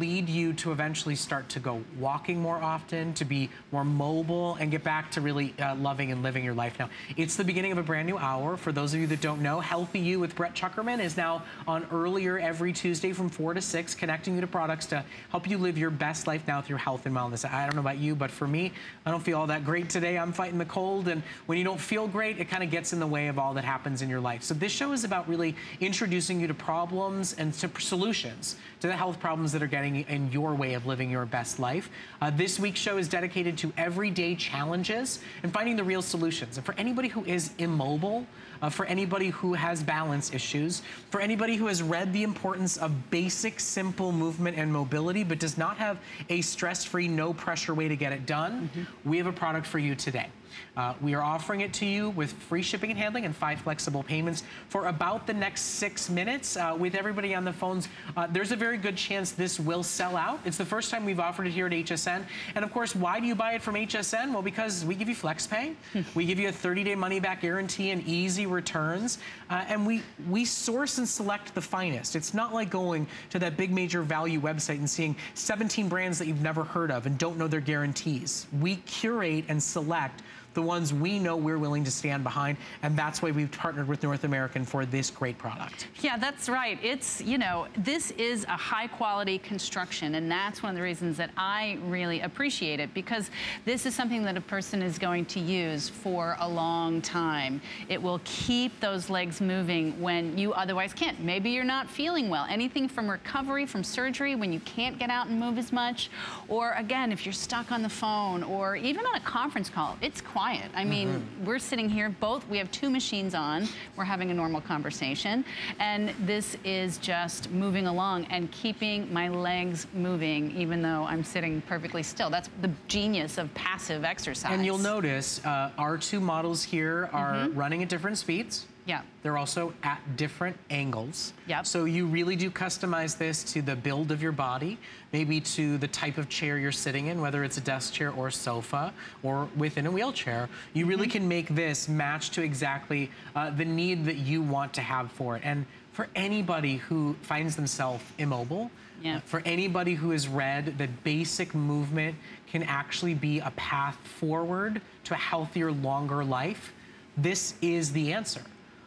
lead you to eventually start to go walking more often, to be more mobile, and get back to really uh, loving and living your life now. It's the beginning of a brand new hour. For those of you that don't know, Healthy You with Brett Chukerman is now on earlier every Tuesday from 4 to 6, connecting you to products to help you live your best life now through health and wellness. I don't know about you, but for me, I don't feel all that great today. I'm fighting the cold, and when you don't feel great, it kind of gets in the way of all that happens in your life. So this show is about really introducing you to problems and to solutions to the health problems that are getting in your way of living your best life. Uh, this week's show is dedicated to everyday challenges and finding the real solutions. And for anybody who is immobile, uh, for anybody who has balance issues, for anybody who has read the importance of basic, simple movement and mobility, but does not have a stress-free, no-pressure way to get it done, mm -hmm. we have a product for you today. Uh, we are offering it to you with free shipping and handling and five flexible payments for about the next six minutes. Uh, with everybody on the phones, uh, there's a very good chance this will sell out. It's the first time we've offered it here at HSN. And of course, why do you buy it from HSN? Well, because we give you flex pay. we give you a 30-day money-back guarantee and easy returns. Uh, and we, we source and select the finest. It's not like going to that big major value website and seeing 17 brands that you've never heard of and don't know their guarantees. We curate and select the ones we know we're willing to stand behind. And that's why we've partnered with North American for this great product. Yeah, that's right. It's, you know, this is a high quality construction. And that's one of the reasons that I really appreciate it because this is something that a person is going to use for a long time. It will keep those legs moving when you otherwise can't. Maybe you're not feeling well. Anything from recovery, from surgery, when you can't get out and move as much, or again, if you're stuck on the phone or even on a conference call, it's quiet quiet. I mean, mm -hmm. we're sitting here, both, we have two machines on. We're having a normal conversation. And this is just moving along and keeping my legs moving, even though I'm sitting perfectly still. That's the genius of passive exercise. And you'll notice uh, our two models here are mm -hmm. running at different speeds. Yeah. They're also at different angles. Yep. So you really do customize this to the build of your body, maybe to the type of chair you're sitting in, whether it's a desk chair or sofa or within a wheelchair. You really mm -hmm. can make this match to exactly uh, the need that you want to have for it. And for anybody who finds themselves immobile, yeah. Uh, for anybody who has read that basic movement can actually be a path forward to a healthier, longer life, this is the answer.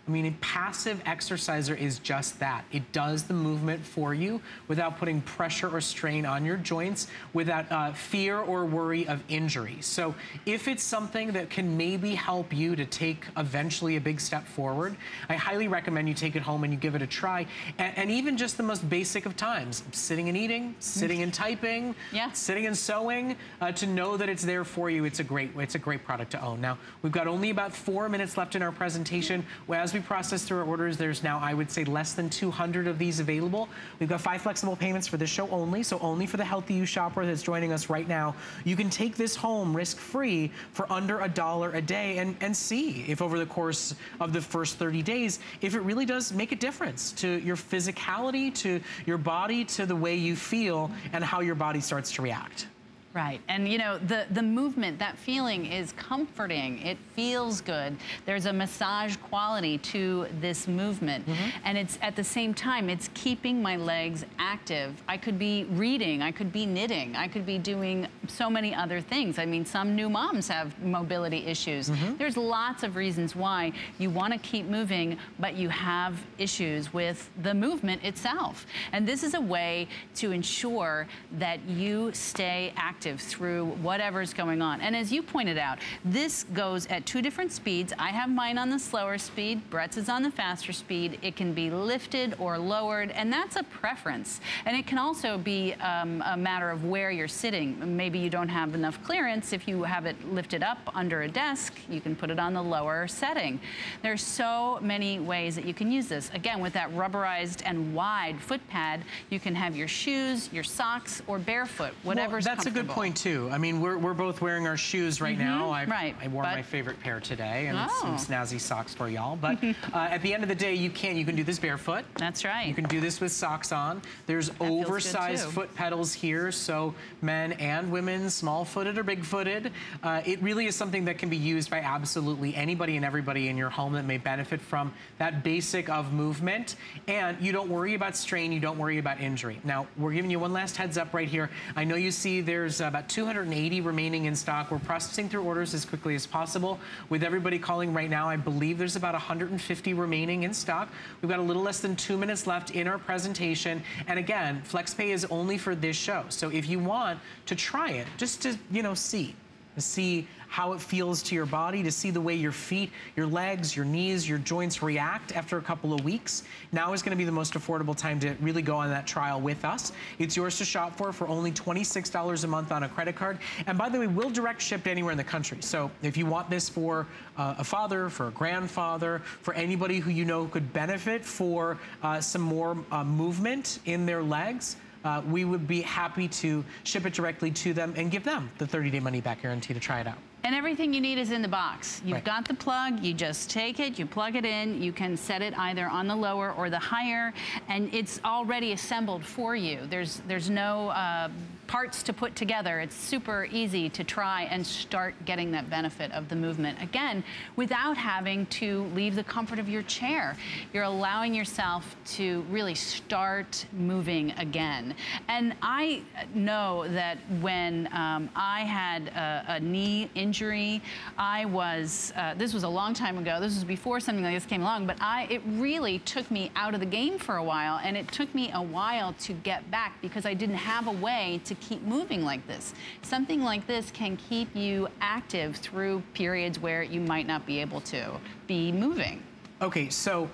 I mean, a passive exerciser is just that. It does the movement for you without putting pressure or strain on your joints, without uh, fear or worry of injury. So if it's something that can maybe help you to take eventually a big step forward, I highly recommend you take it home and you give it a try. And, and even just the most basic of times, sitting and eating, sitting and typing, yeah. sitting and sewing, uh, to know that it's there for you, it's a great, it's a great product to own. Now, we've got only about four minutes left in our presentation. As we process through our orders, there's now, I would say, less than 200 of these available. We've got five flexible payments for this show only, so only for the Healthy You shopper that's joining us right now. You can take this home risk-free for under a dollar a day and, and see if over the course of the first 30 days, if it really does make a difference to your physicality, to your body, to the way you feel, and how your body starts to react. Right, and you know, the, the movement, that feeling is comforting. It feels good. There's a massage quality to this movement. Mm -hmm. And it's at the same time, it's keeping my legs active. I could be reading, I could be knitting, I could be doing so many other things. I mean, some new moms have mobility issues. Mm -hmm. There's lots of reasons why you want to keep moving, but you have issues with the movement itself. And this is a way to ensure that you stay active active through whatever's going on. And as you pointed out, this goes at two different speeds. I have mine on the slower speed. Brett's is on the faster speed. It can be lifted or lowered, and that's a preference. And it can also be um, a matter of where you're sitting. Maybe you don't have enough clearance. If you have it lifted up under a desk, you can put it on the lower setting. There's so many ways that you can use this. Again, with that rubberized and wide foot pad, you can have your shoes, your socks, or barefoot, whatever's well, that's comfortable. Point too. I mean, we're, we're both wearing our shoes right now. I, right, I wore but- my favorite pair today and Oh. some snazzy socks for y'all. But uh, at the end of the day, you can you can do this barefoot. That's right. You can do this with socks on. There's good, oversized foot pedals here, so men and women, small-footed or big-footed. Uh, it really is something that can be used by absolutely anybody and everybody in your home that may benefit from that basic of movement. And you don't worry about strain, you don't worry about injury. Now, we're giving you one last heads up right here. I know you see there's about 280 remaining in stock. We're processing through orders as quickly as possible. With everybody calling right now, I believe there's about 150 remaining in stock. We've got a little less than two minutes left in our presentation. And again, FlexPay is only for this show. So if you want to try it, just to, you know, see, to see how it feels to your body, to see the way your feet, your legs, your knees, your joints react after a couple of weeks. Now is gonna be the most affordable time to really go on that trial with us. It's yours to shop for for only $26 a month on a credit card. And by the way, we'll direct ship to anywhere in the country. So if you want this for uh, a father, for a grandfather, for anybody who you know could benefit for uh, some more uh, movement in their legs, uh, we would be happy to ship it directly to them and give them the 30-day money-back guarantee to try it out. And everything you need is in the box. You've Right. got the plug, you just take it, you plug it in, you can set it either on the lower or the higher, and it's already assembled for you. There's, there's no uh, parts to put together. It's super easy to try and start getting that benefit of the movement. Again, without having to leave the comfort of your chair. You're allowing yourself to really start moving again. And I know that when um, I had a, a knee injury, I was, uh, this was a long time ago, this was before something like this came along, but I, it really took me out of the game for a while, and it took me a while to get back because I didn't have a way to keep moving like this. Something like this can keep you active through periods where you might not be able to be moving. Okay, so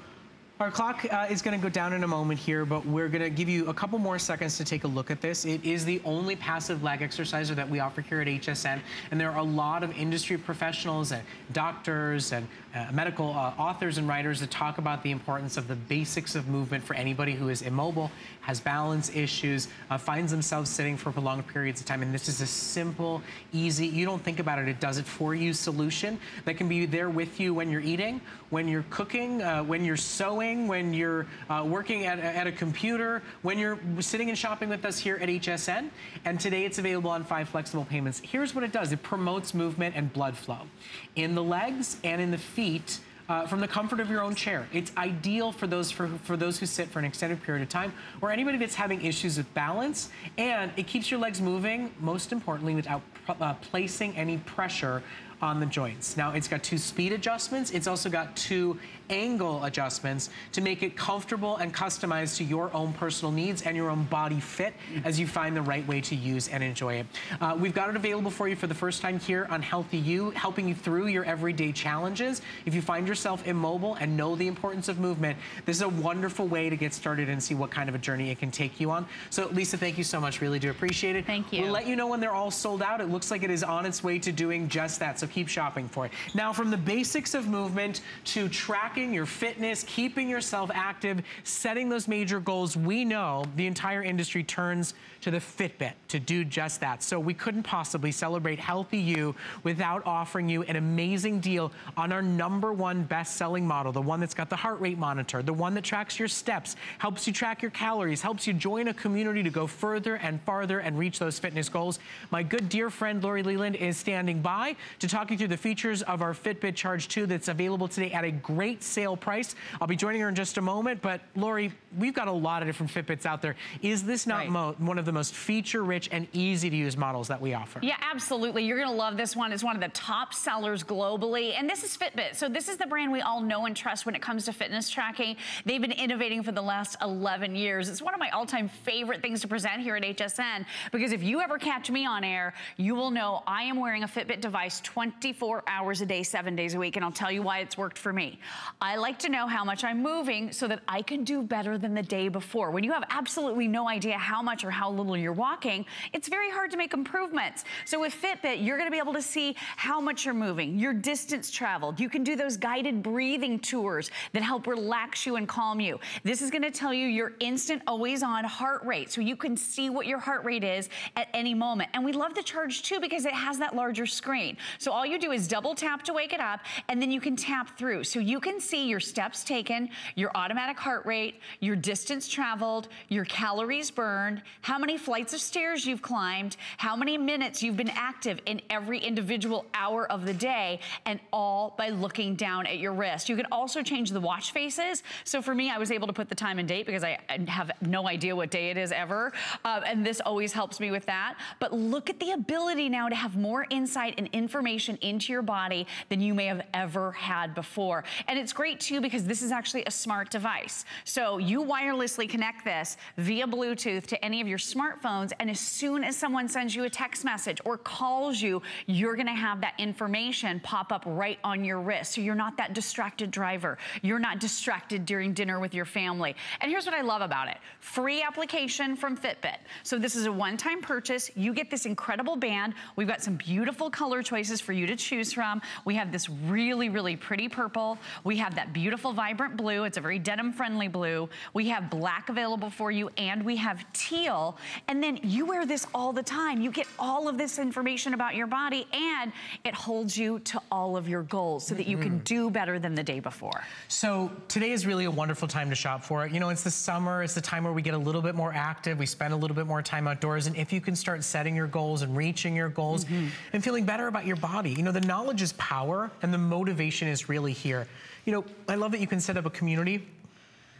our clock uh, is going to go down in a moment here, but we're going to give you a couple more seconds to take a look at this. It is the only passive leg exerciser that we offer here at HSN, and there are a lot of industry professionals and doctors and uh, medical uh, authors and writers that talk about the importance of the basics of movement for anybody who is immobile, has balance issues, uh, finds themselves sitting for prolonged periods of time. And this is a simple, easy, you don't think about it, it does it for you solution that can be there with you when you're eating, when you're cooking, uh, when you're sewing, when you're uh, working at, at a computer, when you're sitting and shopping with us here at HSN. And today it's available on five flexible payments. Here's what it does. It promotes movement and blood flow in the legs and in the feet uh, from the comfort of your own chair. It's ideal for those for, for those who sit for an extended period of time or anybody that's having issues with balance. And it keeps your legs moving, most importantly, without uh, placing any pressure on the joints. Now, it's got two speed adjustments. It's also got two angle adjustments to make it comfortable and customized to your own personal needs and your own body fit as you find the right way to use and enjoy it. Uh, we've got it available for you for the first time here on Healthy You, helping you through your everyday challenges. If you find yourself immobile and know the importance of movement, this is a wonderful way to get started and see what kind of a journey it can take you on. So, Lisa, thank you so much. Really do appreciate it. Thank you. We'll let you know when they're all sold out. It looks like it is on its way to doing just that, so keep shopping for it. Now, from the basics of movement to tracking your fitness, keeping yourself active, setting those major goals, we know the entire industry turns to the Fitbit to do just that. So we couldn't possibly celebrate Healthy You without offering you an amazing deal on our number one best-selling model, the one that's got the heart rate monitor, the one that tracks your steps, helps you track your calories, helps you join a community to go further and farther and reach those fitness goals. My good dear friend Lori Leland is standing by to talk you through the features of our Fitbit Charge 2 that's available today at a great sale price. I'll be joining her in just a moment, but Lori, we've got a lot of different Fitbits out there. Is this not Right. mo one of the most feature-rich and easy-to-use models that we offer? Yeah, absolutely. You're going to love this one. It's one of the top sellers globally. And this is Fitbit. So this is the brand we all know and trust when it comes to fitness tracking. They've been innovating for the last 11 years. It's one of my all-time favorite things to present here at HSN because if you ever catch me on air, you will know I am wearing a Fitbit device 24 hours a day, seven days a week, and I'll tell you why it's worked for me. I like to know how much I'm moving so that I can do better than the day before. When you have absolutely no idea how much or how little you're walking, it's very hard to make improvements. So with Fitbit, you're gonna be able to see how much you're moving, your distance traveled. You can do those guided breathing tours that help relax you and calm you. This is gonna tell you your instant always on heart rate. So you can see what your heart rate is at any moment. And we love the Charge 2 because it has that larger screen. So all you do is double tap to wake it up and then you can tap through. So you can see your steps taken, your automatic heart rate, your distance traveled, your calories burned, how many flights of stairs you've climbed, how many minutes you've been active in every individual hour of the day, and all by looking down at your wrist. You can also change the watch faces. So for me, I was able to put the time and date because I have no idea what day it is ever. Uh, and this always helps me with that. But look at the ability now to have more insight and information into your body than you may have ever had before. And it's great too because this is actually a smart device. So you wirelessly connect this via Bluetooth to any of your smartphones. And as soon as someone sends you a text message or calls you, you're gonna have that information pop up right on your wrist. So you're not that distracted driver. You're not distracted during dinner with your family. And here's what I love about it. Free application from Fitbit. So this is a one-time purchase. You get this incredible band. We've got some beautiful color choices for you to choose from. We have this really, really pretty purple. We have that beautiful vibrant blue. It's a very denim-friendly blue. We have black available for you, and we have teal. And then you wear this all the time. You get all of this information about your body, and it holds you to all of your goals so that you can mm-hmm. do better than the day before. So today is really a wonderful time to shop for it. You know, it's the summer, it's the time where we get a little bit more active, we spend a little bit more time outdoors, and if you can start setting your goals and reaching your goals mm-hmm. and feeling better about your body, you know, the knowledge is power and the motivation is really here. You know, I love that you can set up a community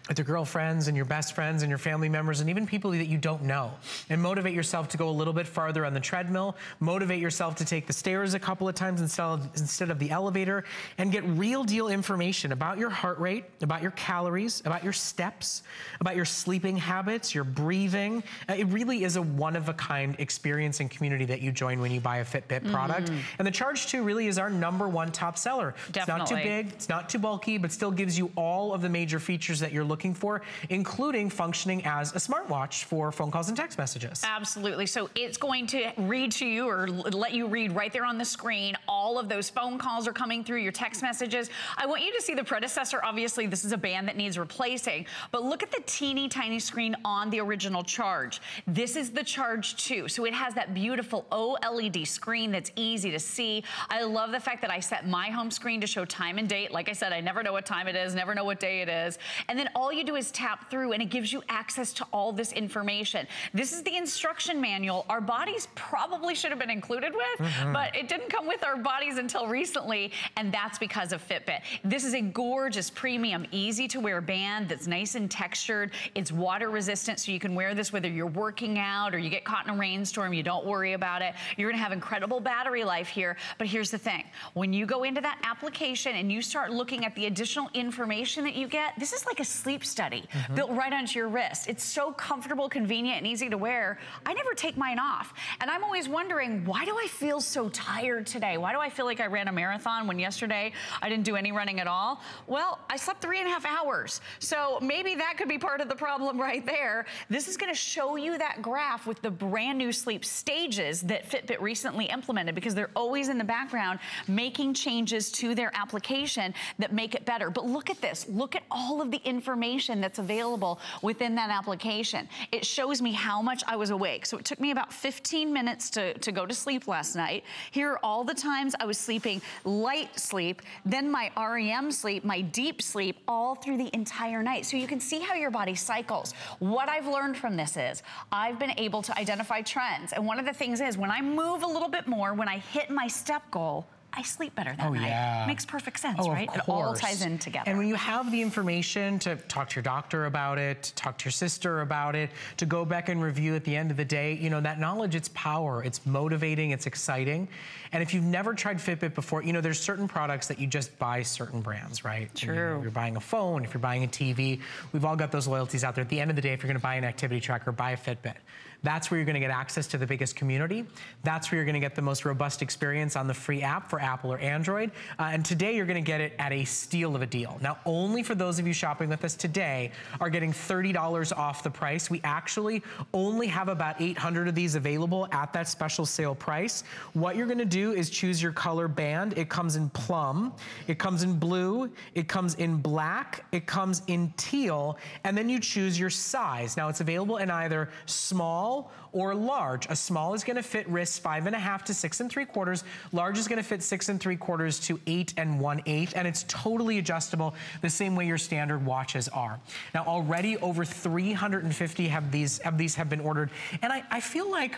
with your girlfriends and your best friends and your family members and even people that you don't know and motivate yourself to go a little bit farther on the treadmill motivate yourself to take the stairs a couple of times instead of, instead of the elevator and get real deal information about your heart rate about your calories about your steps about your sleeping habits your breathing. Uh, it really is a one-of-a-kind experience and community that you join when you buy a fitbit product. And the charge 2 really is our number one top seller. It's not too big it's not too bulky, but still gives you all of the major features that you're looking for, including functioning as a smartwatch for phone calls and text messages. Absolutely. So it's going to read to you or let you read right there on the screen. All of those phone calls are coming through, your text messages. I want you to see the predecessor. Obviously, this is a band that needs replacing, but look at the teeny tiny screen on the original Charge. This is the Charge 2. So it has that beautiful OLED screen that's easy to see. I love the fact that I set my home screen to show time and date. Like I said, I never know what time it is, never know what day it is. And then all you do is tap through and it gives you access to all this information. This is the instruction manual our bodies probably should have been included with, mm-hmm. but it didn't come with our bodies until recently, and that's because of Fitbit. This is a gorgeous, premium, easy to wear band that's nice and textured. It's water resistant, so you can wear this whether you're working out or you get caught in a rainstorm, you don't worry about it. You're gonna have incredible battery life here, but here's the thing. When you go into that application and you start looking at the additional information that you get, this is like a sleep study mm-hmm. built right onto your wrist. It's so comfortable, convenient, and easy to wear. I never take mine off. And I'm always wondering, why do I feel so tired today? Why do I feel like I ran a marathon when yesterday I didn't do any running at all? Well, I slept three and a half hours. So maybe that could be part of the problem right there. This is gonna show you that graph with the brand new sleep stages that Fitbit recently implemented because they're always in the background making changes to their application that make it better. But look at this. Look at all of the information that's available within that application. It shows me how much I was awake. So it took me about 15 minutes to, to go to sleep last night. Here are all the times I was sleeping light sleep, then my REM sleep, my deep sleep, all through the entire night. So you can see how your body cycles. What I've learned from this is I've been able to identify trends. And one of the things is when I move a little bit more, when I hit my step goal, I sleep better that Oh, night. yeah. Makes perfect sense, Oh, right? It all ties in together. And when you have the information to talk to your doctor about it, to talk to your sister about it, to go back and review at the end of the day, you know, that knowledge, it's power, it's motivating, it's exciting. And if you've never tried Fitbit before, you know, there's certain products that you just buy certain brands, right? You know, True. if you're buying a phone, if you're buying a TV, we've all got those loyalties out there. At the end of the day, if you're gonna buy an activity tracker, buy a Fitbit. That's where you're gonna get access to the biggest community. That's where you're gonna get the most robust experience on the free app for Apple or Android. Uh, and today you're gonna get it at a steal of a deal. Now, only for those of you shopping with us today are getting $30 off the price. We actually only have about 800 of these available at that special sale price. What you're gonna do is choose your color band. It comes in plum, it comes in blue, it comes in black, it comes in teal, and then you choose your size. Now it's available in either small or large. A small is gonna fit wrists five and a half to six and three quarters. Large is gonna fit six and three quarters to eight and one eighth, and it's totally adjustable the same way your standard watches are. Now already over 350 have these have these have been ordered, and I, I feel like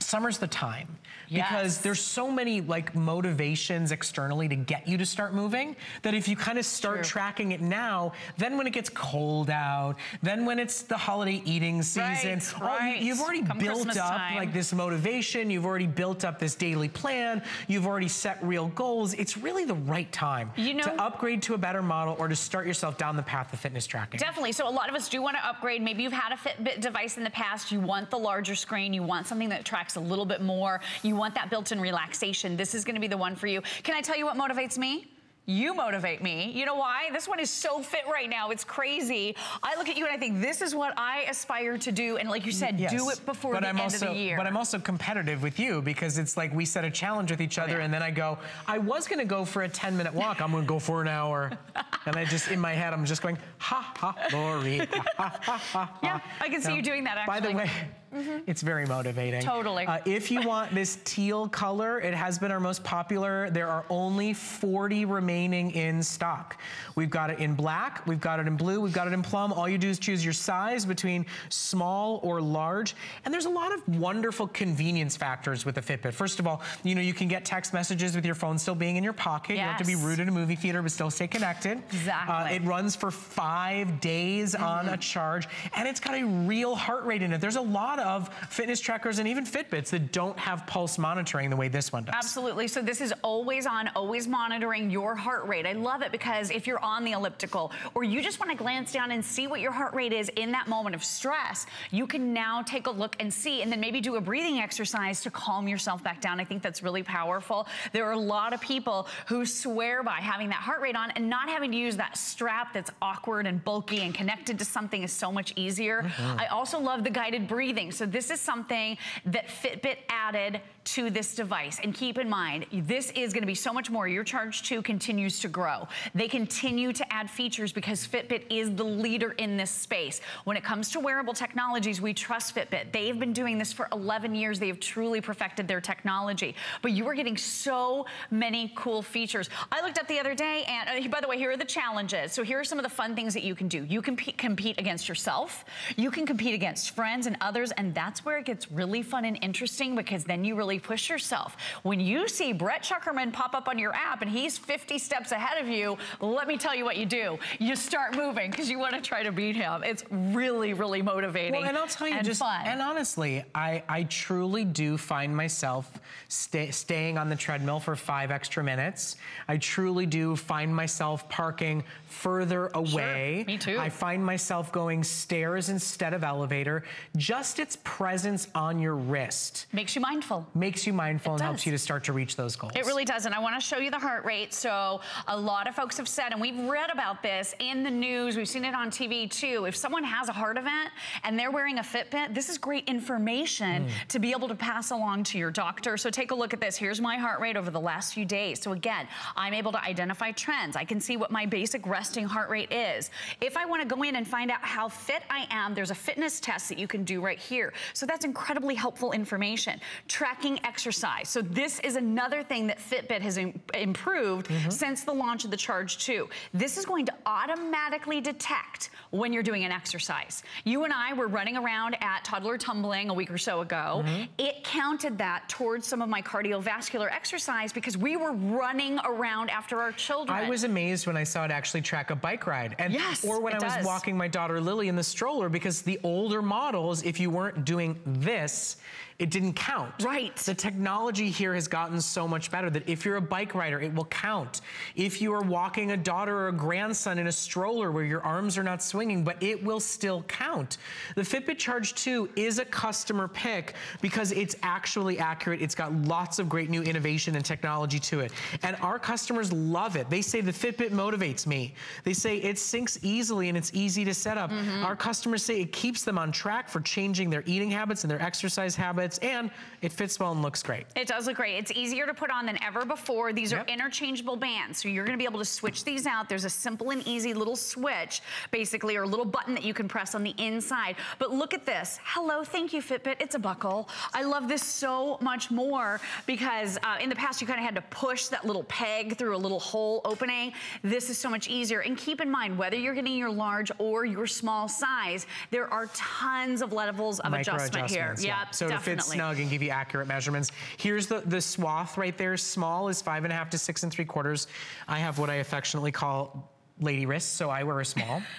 summer's the time because there's so many like motivations externally to get you to start moving that if you kind of start True. tracking it now, then when it gets cold out, then when it's the holiday eating season, Right, oh, right. you've already Come built Christmas up time. like this motivation, you've already built up this daily plan, you've already set real goals. It's really the right time You know- to upgrade to a better model or to start yourself down the path of fitness tracking. Definitely. So a lot of us do want to upgrade. Maybe you've had a Fitbit device in the past. You want the larger screen. You want something that tracks a little bit more. You want that built-in relaxation. This is going to be the one for you. Can I tell you what motivates me? You motivate me. You know why? This one is so fit right now. It's crazy. I look at you and I think this is what I aspire to do. And like you said, Yes. do it before but the I'm end also, of the year. But I'm also competitive with you because it's like we set a challenge with each oh, other Oh, yeah. and then I go, I was gonna go for a 10 minute walk, I'm gonna go for an hour. and I just, in my head, I'm just going, ha ha, Lori, ha ha ha ha. Yeah, I can see you doing that, actually. By the actually. way, it's very motivating. Totally. Uh, if you want this teal color, it has been our most popular. There are only 40 remaining in stock. We've got it in black, we've got it in blue, we've got it in plum. All you do is choose your size between small or large. And there's a lot of wonderful convenience factors with the Fitbit. First of all, you know, you can get text messages with your phone still being in your pocket. You don't have to be Yes. rude in a movie theater, but still stay connected. Exactly. Uh, it runs for five days on a charge, and it's got a real heart rate in it. There's a lot of fitness trackers and even Fitbits that don't have pulse monitoring the way this one does. Absolutely. So this is always on, always monitoring your heart rate. I love it because if you're on the elliptical or you just want to glance down and see what your heart rate is in that moment of stress, you can now take a look and see and then maybe do a breathing exercise to calm yourself back down. I think that's really powerful. There are a lot of people who swear by having that heart rate on and not having to use that strap that's awkward and bulky and connected to something is so much easier. Mm-hmm. I also love the guided breathing. So this is something that Fitbit added to this device. And keep in mind, this is gonna be so much more. Your Charge 2 continues to grow. They continue to add features because Fitbit is the leader in this space. When it comes to wearable technologies, we trust Fitbit. They've been doing this for 11 years. They have truly perfected their technology. But you are getting so many cool features. I looked up the other day, and uh, by the way, here are the challenges. So here are some of the fun things that you can do. You can compete against yourself. You can compete against friends and others, and that's where it gets really fun and interesting because then you really push yourself. When you see Brett Chukerman pop up on your app and he's 50 steps ahead of you, let me tell you what you do. You start moving because you want to try to beat him. It's really, really motivating. Well, and I'll tell you, and just fun. and honestly, I I truly do find myself sta staying on the treadmill for five extra minutes. I truly do find myself parking further away. me too. I find myself going stairs instead of elevator. Just its presence on your wrist Makes you mindful. makes you mindful and helps you to start to reach those goals. It really does, and I want to show you the heart rate. So a lot of folks have said, and we've read about this in the news, we've seen it on TV too. If someone has a heart event and they're wearing a Fitbit, this is great information Mm. to be able to pass along to your doctor. So take a look at this. Here's my heart rate over the last few days. So again, I'm able to identify trends. I can see what my basic resting heart rate is. If I want to go in and find out how fit I am, there's a fitness test that you can do right here. So that's incredibly helpful information. Tracking exercise. So this is another thing that Fitbit has im- improved mm-hmm. since the launch of the Charge 2. This is going to automatically detect when you're doing an exercise. You and I were running around at Toddler Tumbling a week or so ago. Mm-hmm. It counted that towards some of my cardiovascular exercise because we were running around after our children. I was amazed when I saw it actually track a bike ride. And Yes, or when I was does. walking my daughter Lily in the stroller because the older models, if you weren't doing this, it didn't count. Right. The technology here has gotten so much better that if you're a bike rider, it will count. If you are walking a daughter or a grandson in a stroller where your arms are not swinging, but it will still count. The Fitbit Charge 2 is a customer pick because it's actually accurate. It's got lots of great new innovation and technology to it. And our customers love it. They say the Fitbit motivates me. They say it syncs easily and it's easy to set up. Mm -hmm. Our customers say it keeps them on track for changing their eating habits and their exercise habits, and it fits well and looks great. It does look great. It's easier to put on than ever before. These yep. are interchangeable bands, so you're gonna be able to switch these out. There's a simple and easy little switch, basically, or a little button that you can press on the inside. But look at this. Hello, thank you, Fitbit. It's a buckle. I love this so much more because uh, in the past, you kind of had to push that little peg through a little hole opening. This is so much easier. And keep in mind, whether you're getting your large or your small size, there are tons of levels of Micro adjustment here. Yeah. Yep, so definitely. to fit snug and give you accurate measurements. Here's the, the swath right there. Small is five and a half to six and three quarters. I have what I affectionately call lady wrists, so I wear a small.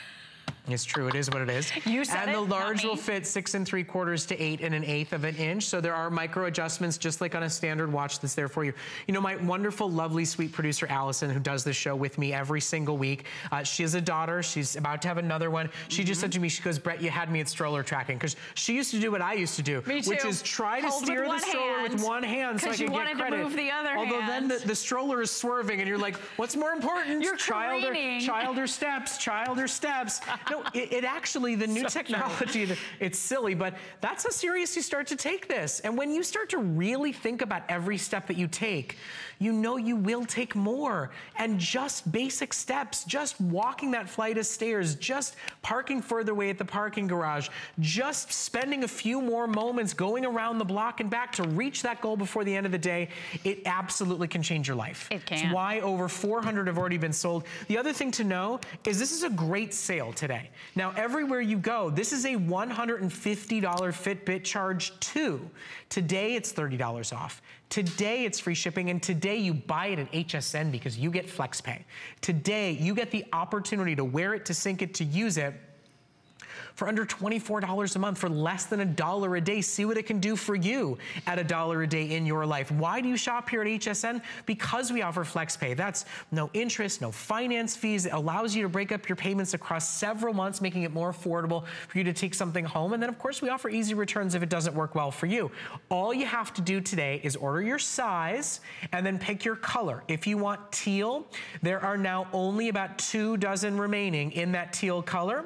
It's true, it is what it is. You said And the it, large will fit six and three quarters to eight and an eighth of an inch. So there are micro adjustments just like on a standard watch that's there for you. You know, my wonderful, lovely, sweet producer, Allison, who does this show with me every single week, uh, she has a daughter. She's about to have another one. She mm -hmm. just said to me, she goes, Brett, you had me at stroller tracking. Because she used to do what I used to do. Which is try to Hold steer the stroller hand, with one hand so I can get credit. To move the other Although hand. then the, the, stroller is swerving and you're like, what's more important? You're child or, child or steps, child or steps. No, it, it actually the new so technology, that it's silly, but that's how serious you start to take this. And when you start to really think about every step that you take, you know you will take more. And just basic steps, just walking that flight of stairs, just parking further away at the parking garage, just spending a few more moments going around the block and back to reach that goal before the end of the day, it absolutely can change your life. It can. It's why over 400 have already been sold. The other thing to know is this is a great sale today. Now, everywhere you go, this is a $150 Fitbit Charge 2. Today, it's $30 off. Today it's free shipping and today you buy it at HSN because you get FlexPay. Today you get the opportunity to wear it, to sync it, to use it for under $24 a month for less than a dollar a day. See what it can do for you at a dollar a day in your life. Why do you shop here at HSN? Because we offer FlexPay. That's no interest, no finance fees. It allows you to break up your payments across several months, making it more affordable for you to take something home. And then of course we offer easy returns if it doesn't work well for you. All you have to do today is order your size and then pick your color. If you want teal, there are now only about two dozen remaining in that teal color.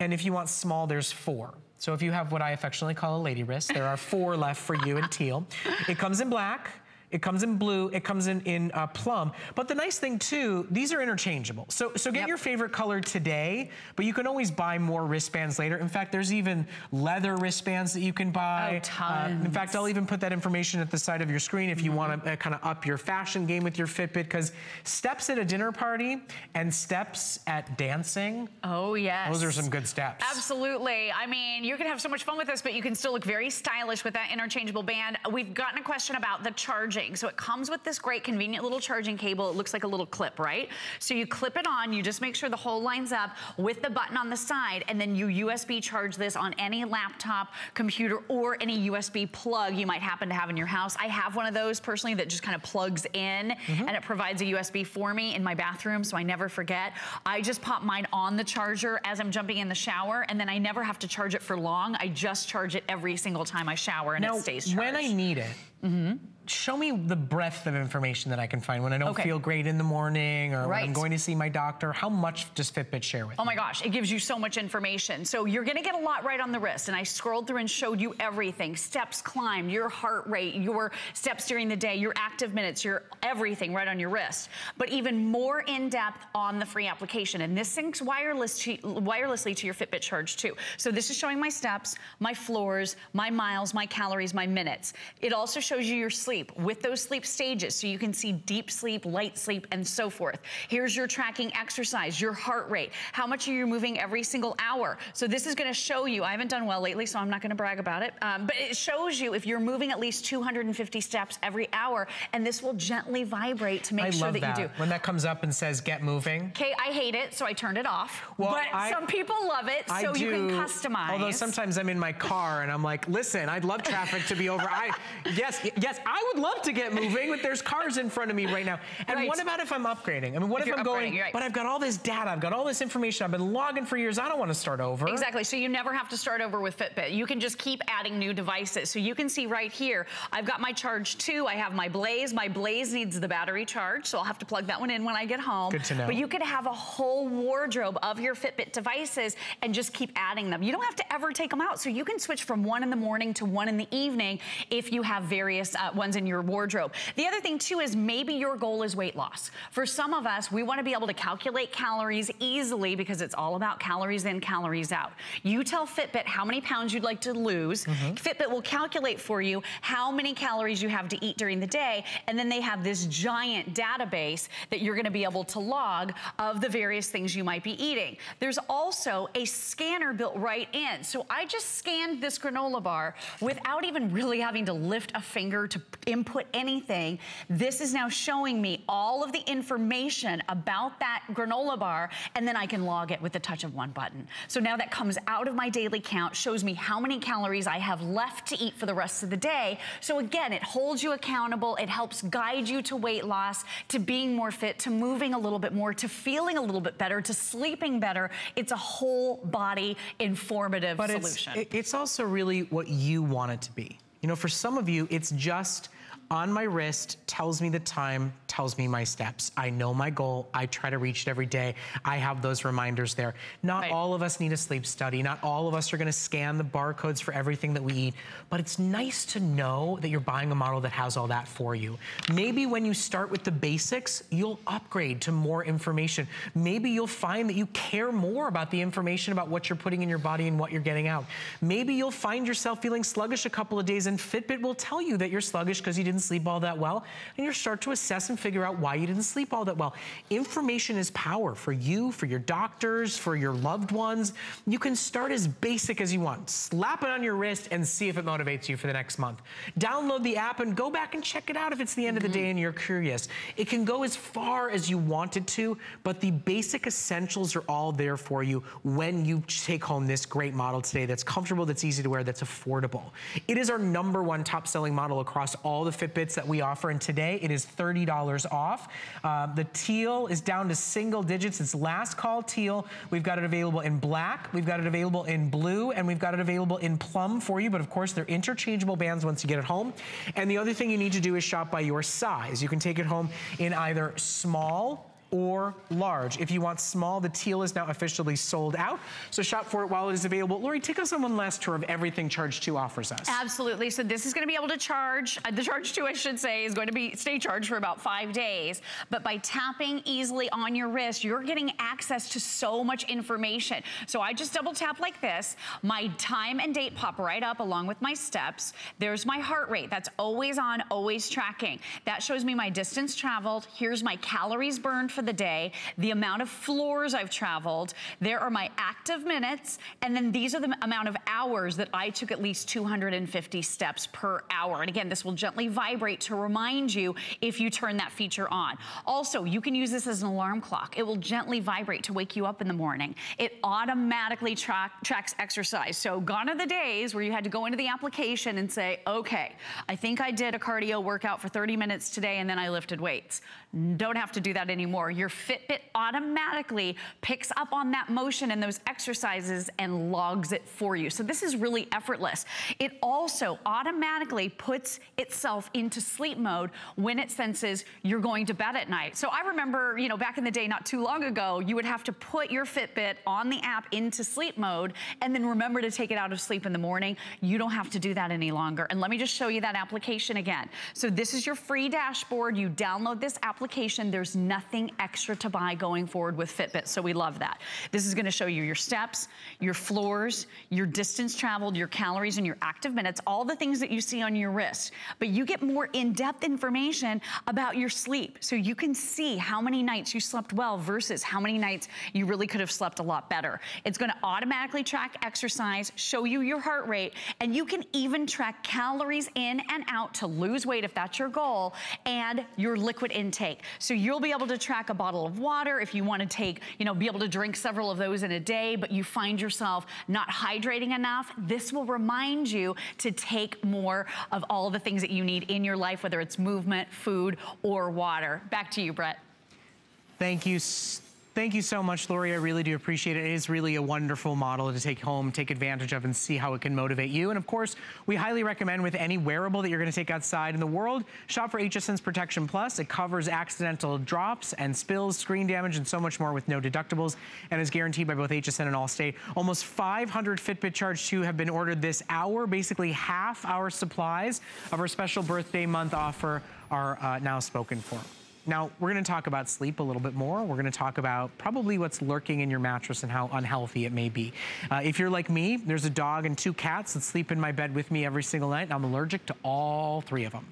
And if you want small, there's four. So if you have what I affectionately call a lady wrist, there are four left for you in teal. It comes in black, it comes in blue, it comes in, in uh, plum. But the nice thing too, these are interchangeable. So, so get yep. your favorite color today, but you can always buy more wristbands later. In fact, there's even leather wristbands that you can buy. Oh, tons. Uh, in fact, I'll even put that information at the side of your screen if you mm -hmm. want to uh, kind of up your fashion game with your Fitbit, because steps at a dinner party and steps at dancing. Oh, yes. Those are some good steps. Absolutely. I mean, you can have so much fun with this, but you can still look very stylish with that interchangeable band. We've gotten a question about the charging charging. So it comes with this great convenient little charging cable. It looks like a little clip, right? So you clip it on, you just make sure the hole lines up with the button on the side, and then you USB charge this on any laptop, computer, or any USB plug you might happen to have in your house. I have one of those personally that just kind of plugs in, mm -hmm. and it provides a USB for me in my bathroom, so I never forget. I just pop mine on the charger as I'm jumping in the shower, and then I never have to charge it for long. I just charge it every single time I shower, and now, it stays charged. when I need it, mm -hmm show me the breadth of information that I can find when I don't okay. feel great in the morning or right. when I'm going to see my doctor. How much does Fitbit share with oh me? my gosh, it gives you so much information. So you're gonna get a lot right on the wrist. And I scrolled through and showed you everything. Steps climbed, your heart rate, your steps during the day, your active minutes, your everything right on your wrist. But even more in-depth on the free application. And this syncs wireless to, wirelessly to your Fitbit Charge 2. So this is showing my steps, my floors, my miles, my calories, my minutes. It also shows you your sleep sleep with those sleep stages so you can see deep sleep, light sleep, and so forth. Here's your tracking exercise, your heart rate, how much are you moving every single hour. So this is gonna show you, I haven't done well lately, so I'm not gonna brag about it, um, but it shows you if you're moving at least 250 steps every hour, and this will gently vibrate to make I sure that, that, you do. When that comes up and says get moving. Okay, I hate it, so I turned it off. Well, but I- some people love it, I so do, you can customize. Although sometimes I'm in my car and I'm like, listen, I'd love traffic to be over. I yes, yes, I would love to get moving, but there's cars in front of me right now. And Right. what about if I'm upgrading? I mean, what If if, I'm going? right. But I've got all this data, I've got all this information, I've been logging for years. I don't want to start over. Exactly, so you never have to start over with Fitbit. You can just keep adding new devices. So you can see right here, I've got my Charge 2, I have my Blaze. My Blaze needs the battery charge, so I'll have to plug that one in when I get home. Good to know. But you could have a whole wardrobe of your Fitbit devices and just keep adding them. You don't have to ever take them out, so you can switch from one in the morning to one in the evening if you have various uh, ones in your wardrobe. The other thing too is maybe your goal is weight loss. For some of us, we wanna be able to calculate calories easily because it's all about calories in, calories out. You tell Fitbit how many pounds you'd like to lose. Mm-hmm. Fitbit will calculate for you how many calories you have to eat during the day, and then they have this giant database that you're gonna be able to log of the various things you might be eating. There's also a scanner built right in. So I just scanned this granola bar without even really having to lift a finger to input anything. This is now showing me all of the information about that granola bar, and then I can log it with the touch of one button. So now that comes out of my daily count, shows me how many calories I have left to eat for the rest of the day. So again, it holds you accountable. It helps guide you to weight loss, to being more fit, to moving a little bit more, to feeling a little bit better, to sleeping better. It's a whole body informative But solution. it- it's also really what you want it to be. You know, for some of you, it's just on my wrist, tells me the time, tells me my steps. I know my goal. I try to reach it every day. I have those reminders there. Not Right. all of us need a sleep study. Not all of us are gonna scan the barcodes for everything that we eat. But it's nice to know that you're buying a model that has all that for you. Maybe when you start with the basics, you'll upgrade to more information. Maybe you'll find that you care more about the information about what you're putting in your body and what you're getting out. Maybe you'll find yourself feeling sluggish a couple of days and Fitbit will tell you that you're sluggish because you didn't sleep all that well. And you'll start to assess and figure out why you didn't sleep all that well. Information is power for you, for your doctors, for your loved ones. You can start as basic as you want. Slap it on your wrist and see if it motivates you for the next month. Download the app and go back and check it out if it's the end of the mm-hmm. day and you're curious. It can go as far as you want it to, but the basic essentials are all there for you when you take home this great model today that's comfortable, that's easy to wear, that's affordable. It is our number one top selling model across all the Fitbits that we offer, and today it is $30 off. Uh, the teal is down to single digits. It's last call teal. We've got it available in black, we've got it available in blue, and we've got it available in plum for you, but of course they're interchangeable bands once you get it home. And the other thing you need to do is shop by your size. You can take it home in either small, or large. If you want small, the teal is now officially sold out. So shop for it while it is available. Lori, take us on one last tour of everything Charge 2 offers us. Absolutely. So this is going to be able to charge, uh, the charge two, I should say, is going to be stay charged for about five days. But by tapping easily on your wrist, you're getting access to so much information. So I just double tap like this. My time and date pop right up along with my steps. There's my heart rate. That's always on, always tracking. That shows me my distance traveled. Here's my calories burned for the day, the amount of floors I've traveled. There are my active minutes. And then these are the amount of hours that I took at least 250 steps per hour. And again, this will gently vibrate to remind you if you turn that feature on. Also, you can use this as an alarm clock. It will gently vibrate to wake you up in the morning. It automatically track, tracks exercise. So gone are the days where you had to go into the application and say, okay, I think I did a cardio workout for 30 minutes today and then I lifted weights. Don't have to do that anymore. Your Fitbit automatically picks up on that motion and those exercises and logs it for you. So this is really effortless. It also automatically puts itself into sleep mode when it senses you're going to bed at night. So I remember, you know, back in the day, not too long ago, you would have to put your Fitbit on the app into sleep mode and then remember to take it out of sleep in the morning. You don't have to do that any longer. And let me just show you that application again. So this is your free dashboard. You download this application. There's nothing extra to buy going forward with Fitbit, so we love that. This is gonna show you your steps, your floors, your distance traveled, your calories, and your active minutes, all the things that you see on your wrist. But you get more in-depth information about your sleep, so you can see how many nights you slept well versus how many nights you really could have slept a lot better. It's gonna automatically track exercise, show you your heart rate, and you can even track calories in and out to lose weight if that's your goal, and your liquid intake. So you'll be able to track a bottle of water if you wanna take, you know, be able to drink several of those in a day, but you find yourself not hydrating enough, this will remind you to take more of all the things that you need in your life, whether it's movement, food, or water. Back to you, Brett. Thank you Thank you so much, Lori. I really do appreciate it. It is really a wonderful model to take home, take advantage of, and see how it can motivate you. And of course, we highly recommend with any wearable that you're gonna take outside in the world, shop for HSN's Protection Plus. It covers accidental drops and spills, screen damage, and so much more with no deductibles, and is guaranteed by both HSN and Allstate. Almost 500 Fitbit Charge 2 have been ordered this hour. Basically, half our supplies of our special birthday month offer are uh, now spoken for. Now, we're gonna talk about sleep a little bit more. We're gonna talk about probably what's lurking in your mattress and how unhealthy it may be. Uh, if you're like me, there's a dog and two cats that sleep in my bed with me every single night. And I'm allergic to all three of them.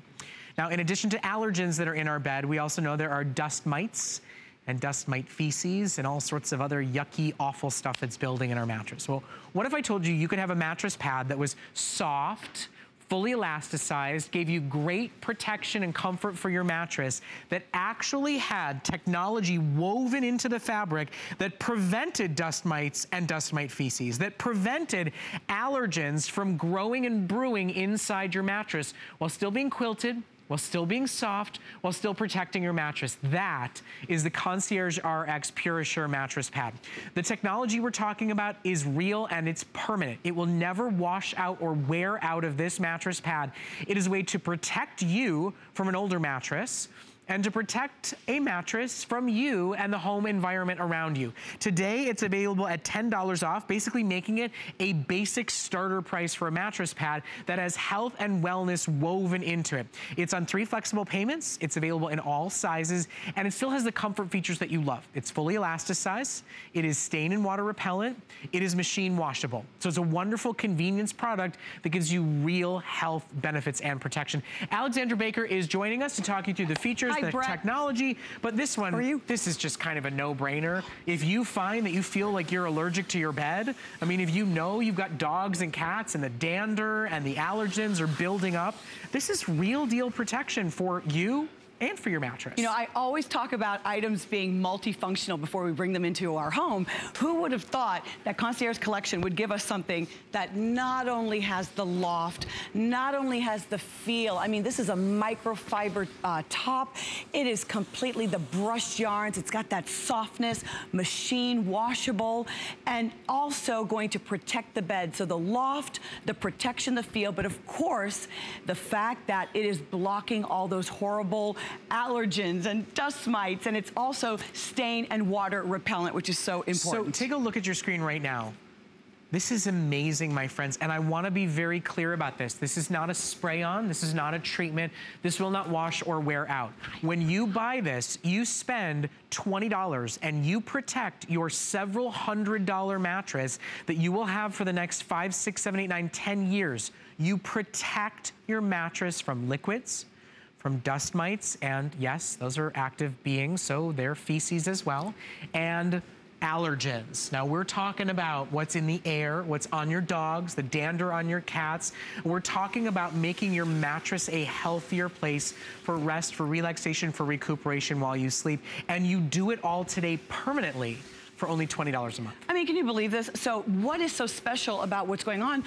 Now, in addition to allergens that are in our bed, we also know there are dust mites and dust mite feces and all sorts of other yucky, awful stuff that's building in our mattress. Well, what if I told you you could have a mattress pad that was soft, fully elasticized, gave you great protection and comfort for your mattress that actually had technology woven into the fabric that prevented dust mites and dust mite feces, that prevented allergens from growing and brewing inside your mattress while still being quilted, while still being soft, while still protecting your mattress. That is the Concierge RX Pure Assure mattress pad. The technology we're talking about is real and it's permanent. It will never wash out or wear out of this mattress pad. It is a way to protect you from an older mattress, and to protect a mattress from you and the home environment around you. Today, it's available at $10 off, basically making it a basic starter price for a mattress pad that has health and wellness woven into it. It's on three flexible payments. It's available in all sizes, and it still has the comfort features that you love. It's fully elasticized. It is stain and water repellent. It is machine washable. So it's a wonderful convenience product that gives you real health benefits and protection. Alexandra Baker is joining us to talk you through the features The Brett. technology. But this one, this is just kind of a no-brainer. If you find that you feel like you're allergic to your bed, I mean, if you know you've got dogs and cats and the dander and the allergens are building up, this is real deal protection for you and for your mattress. You know, I always talk about items being multifunctional before we bring them into our home. Who would have thought that Concierge Collection would give us something that not only has the loft, not only has the feel, I mean, this is a microfiber uh, top. It is completely the brushed yarns. It's got that softness, machine washable, and also going to protect the bed. So the loft, the protection, the feel, but of course, the fact that it is blocking all those horrible allergens and dust mites, and it's also stain and water repellent, which is so important. So take a look at your screen right now. This is amazing, my friends, and I wanna be very clear about this. This is not a spray-on, this is not a treatment, this will not wash or wear out. When you buy this, you spend $20 and you protect your several hundred dollar mattress that you will have for the next five, six, seven, eight, nine, ten years. You protect your mattress from liquids, from dust mites, and yes, those are active beings, so they're feces as well, and allergens. Now we're talking about what's in the air, what's on your dogs, the dander on your cats. We're talking about making your mattress a healthier place for rest, for relaxation, for recuperation while you sleep. And you do it all today permanently for only $20 a month. I mean, can you believe this? So what is so special about what's going on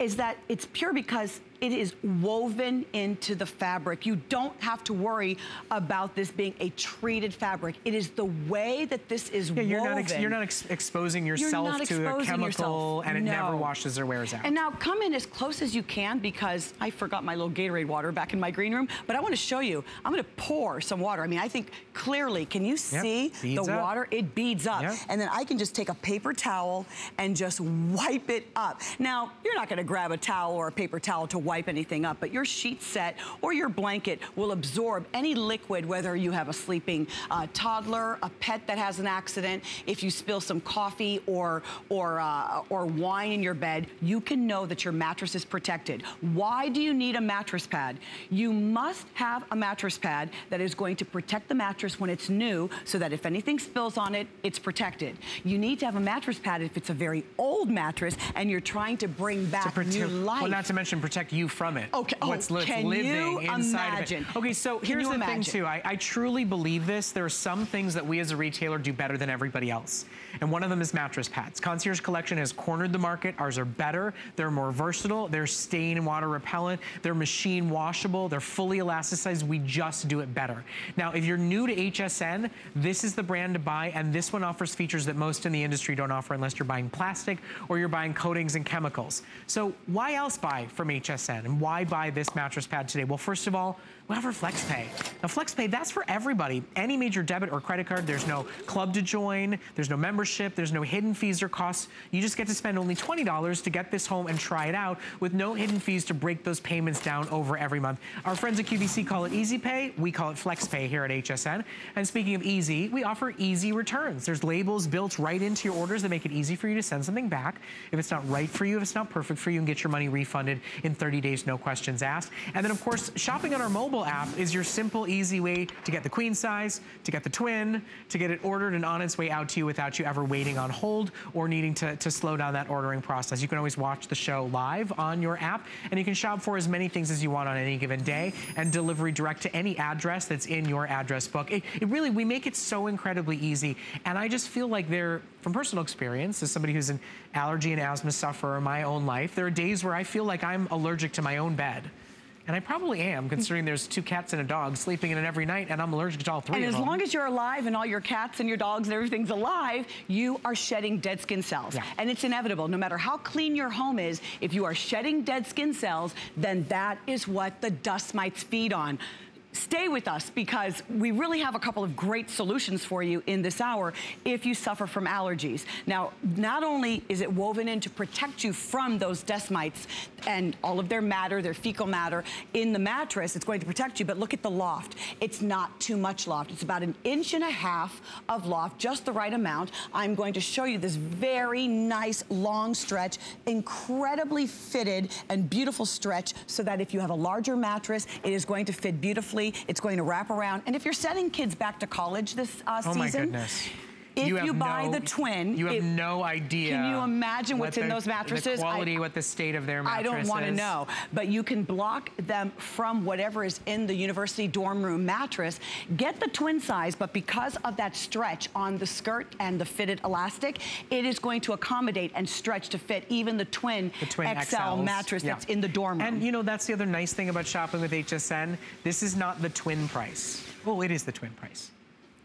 is that it's pure because it is woven into the fabric. You don't have to worry about this being a treated fabric. It is the way that this is yeah, you're woven. Not you're not ex exposing yourself not to a chemical yourself. and it no. never washes or wears out. And now come in as close as you can because I forgot my little Gatorade water back in my green room, but I want to show you. I'm going to pour some water. I mean, I think clearly, can you see yep, the up. water? It beads up. Yep. And then I can just take a paper towel and just wipe it up. Now, you're not going to grab a towel or a paper towel to wipe wipe anything up, but your sheet set or your blanket will absorb any liquid, whether you have a sleeping uh, toddler, a pet that has an accident, if you spill some coffee or, or, uh, or wine in your bed, you can know that your mattress is protected. Why do you need a mattress pad? You must have a mattress pad that is going to protect the mattress when it's new so that if anything spills on it, it's protected. You need to have a mattress pad if it's a very old mattress and you're trying to bring back to new life. Well, not to mention protect you from it. Okay. Oh, What's can living you inside imagine? of it. Okay, so here's the imagine? thing too. I, I truly believe this. There are some things that we as a retailer do better than everybody else. And one of them is mattress pads. Concierge Collection has cornered the market. Ours are better. They're more versatile. They're stain and water repellent. They're machine washable. They're fully elasticized. We just do it better. Now, if you're new to HSN, this is the brand to buy. And this one offers features that most in the industry don't offer unless you're buying plastic or you're buying coatings and chemicals. So why else buy from HSN? And why buy this mattress pad today? Well, first of all, we offer FlexPay. Now, FlexPay, that's for everybody. Any major debit or credit card, there's no club to join, there's no membership, there's no hidden fees or costs. You just get to spend only $20 to get this home and try it out with no hidden fees to break those payments down over every month. Our friends at QVC call it Easy Pay. We call it FlexPay here at HSN. And speaking of easy, we offer easy returns. There's labels built right into your orders that make it easy for you to send something back. If it's not right for you, if it's not perfect for you, and get your money refunded in 30 days, no questions asked. And then, of course, shopping on our mobile app is your simple, easy way to get the queen size, to get the twin, to get it ordered and on its way out to you without you ever waiting on hold or needing to, to slow down that ordering process. You can always watch the show live on your app, and you can shop for as many things as you want on any given day, and delivery direct to any address that's in your address book. It, it really, we make it so incredibly easy, and I just feel like there, from personal experience, as somebody who's an allergy and asthma sufferer in my own life, there are days where I feel like I'm allergic to my own bed. And I probably am, considering there's two cats and a dog sleeping in it every night, and I'm allergic to all three And as them. long as you're alive and all your cats and your dogs and everything's alive, you are shedding dead skin cells. Yeah. And it's inevitable. No matter how clean your home is, if you are shedding dead skin cells, then that is what the dust mites feed on. Stay with us because we really have a couple of great solutions for you in this hour if you suffer from allergies. Now, not only is it woven in to protect you from those dust mites and all of their matter, their fecal matter in the mattress, it's going to protect you, but look at the loft. It's not too much loft. It's about an inch and a half of loft, just the right amount. I'm going to show you this very nice long stretch, incredibly fitted and beautiful stretch so that if you have a larger mattress, it is going to fit beautifully. It's going to wrap around. And if you're sending kids back to college this uh, Oh season, my goodness. If you, have buy no- the twin, you have it- no idea. Can you imagine what what's in the- those mattresses? The I- quality, what the state of their I don't want to know, but you can block them from whatever is in the university dorm room mattress. Get the twin size, but because of that stretch on the skirt and the fitted elastic, it is going to accommodate and stretch to fit even the twin, The twin XL XLs. mattress Yeah. that's in the dorm room. And you know, that's the other nice thing about shopping with HSN. This is not the twin price. Well, it is the twin price.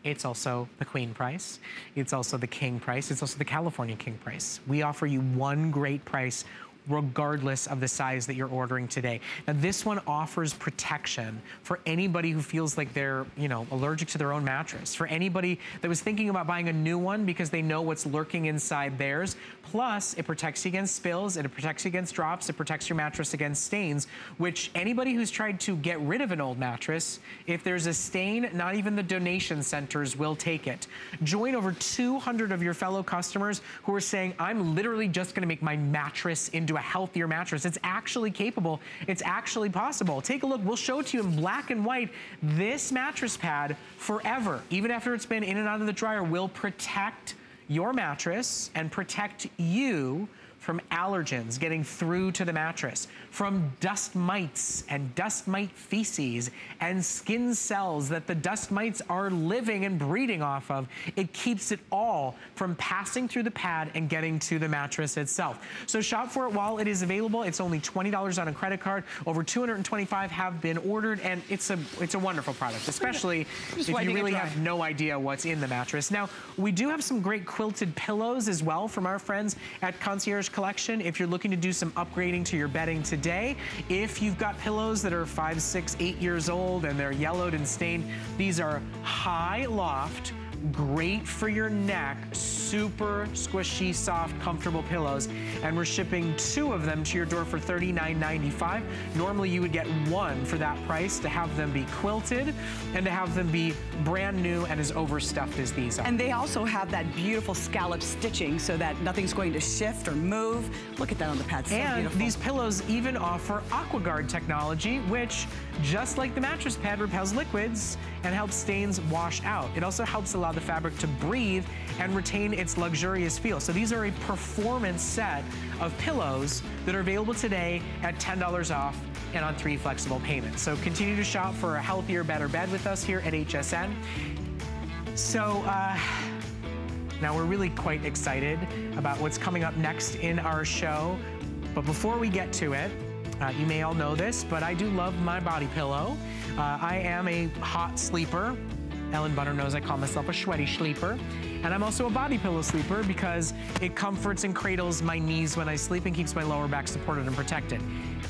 It's also the queen price. It's also the king price. It's also the California king price. We offer you one great price regardless of the size that you're ordering today. Now this one offers protection for anybody who feels like they're, you know, allergic to their own mattress, for anybody that was thinking about buying a new one because they know what's lurking inside theirs. Plus, it protects you against spills, it protects you against drops, it protects your mattress against stains, which anybody who's tried to get rid of an old mattress, if there's a stain, not even the donation centers will take it. Join over 200 of your fellow customers who are saying, I'm literally just gonna make my mattress into a healthier mattress. It's actually capable. It's actually possible. Take a look. We'll show it to you in black and white. This mattress pad forever, even after it's been in and out of the dryer, will protect your mattress and protect you from allergens getting through to the mattress, from dust mites and dust mite feces and skin cells that the dust mites are living and breeding off of. It keeps it all from passing through the pad and getting to the mattress itself. So shop for it while it is available. It's only $20 on a credit card. Over 225 have been ordered and it's a it's a wonderful product, especially if you really have no idea what's in the mattress. Now, we do have some great quilted pillows as well from our friends at Concierge Collection. If you're looking to do some upgrading to your bedding today, if you've got pillows that are five, six, eight years old and they're yellowed and stained, these are high loft great for your neck, super squishy, soft, comfortable pillows. And we're shipping two of them to your door for $39.95. Normally you would get one for that price to have them be quilted and to have them be brand new and as overstuffed as these are. And they also have that beautiful scallop stitching so that nothing's going to shift or move. Look at that on the pad, so and beautiful. these pillows even offer AquaGuard technology, which, just like the mattress pad, repels liquids and helps stains wash out. It also helps allow the fabric to breathe and retain its luxurious feel. So these are a performance set of pillows that are available today at $10 off and on three flexible payments. So continue to shop for a healthier, better bed with us here at HSN. So, uh, now we're really quite excited about what's coming up next in our show. But before we get to it, uh, you may all know this, but I do love my body pillow. Uh, I am a hot sleeper. Ellen Bunner knows I call myself a sweaty sleeper. And I'm also a body pillow sleeper because it comforts and cradles my knees when I sleep and keeps my lower back supported and protected.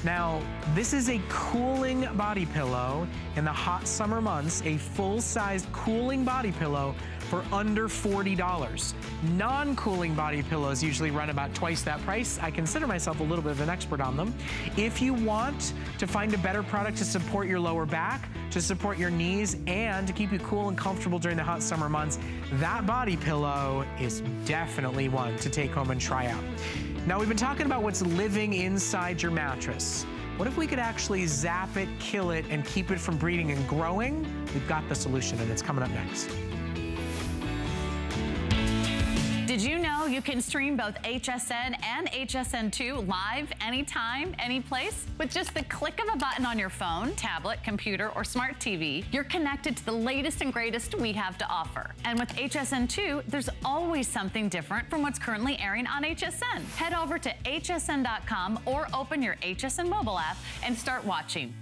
Now, this is a cooling body pillow in the hot summer months, a full-sized cooling body pillow for under $40. Non-cooling body pillows usually run about twice that price. I consider myself a little bit of an expert on them. If you want to find a better product to support your lower back, to support your knees, and to keep you cool and comfortable during the hot summer months, that body pillow is definitely one to take home and try out. Now, we've been talking about what's living inside your mattress. What if we could actually zap it, kill it, and keep it from breeding and growing? We've got the solution, and it's coming up next. You can stream both HSN and HSN2 live anytime, any place? With just the click of a button on your phone, tablet, computer, or smart TV, you're connected to the latest and greatest we have to offer. And with HSN2, there's always something different from what's currently airing on HSN. Head over to hsn.com or open your HSN mobile app and start watching.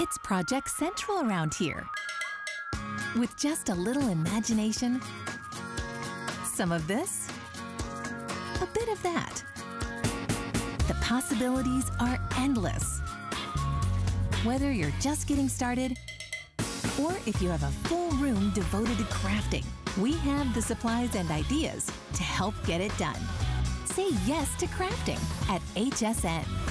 It's Project Central around here. With just a little imagination, some of this, a bit of that. The possibilities are endless. Whether you're just getting started or if you have a full room devoted to crafting, we have the supplies and ideas to help get it done. Say yes to crafting at HSN.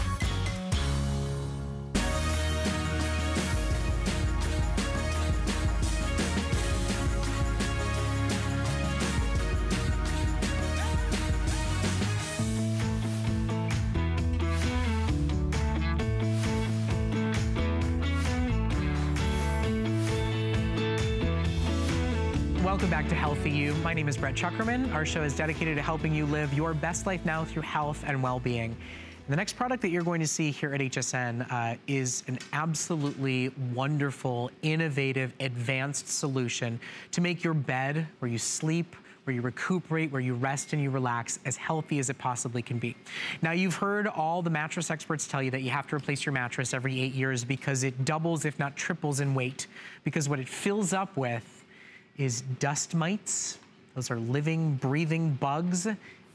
Welcome back to Healthy You. My name is Brett Chukerman. Our show is dedicated to helping you live your best life now through health and well-being. The next product that you're going to see here at HSN uh, is an absolutely wonderful, innovative, advanced solution to make your bed where you sleep, where you recuperate, where you rest and you relax, as healthy as it possibly can be. Now, you've heard all the mattress experts tell you that you have to replace your mattress every eight years because it doubles, if not triples in weight, because what it fills up with is dust mites. Those are living, breathing bugs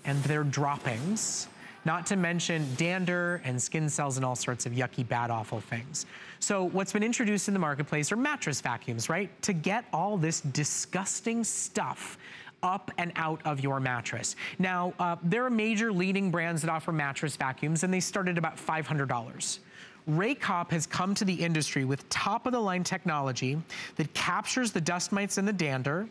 and their droppings. Not to mention dander and skin cells and all sorts of yucky, bad, awful things. So what's been introduced in the marketplace are mattress vacuums, right? To get all this disgusting stuff up and out of your mattress. Now, uh, there are major leading brands that offer mattress vacuums and they start at about $500. Raycop has come to the industry with top of the line technology that captures the dust mites and the dander,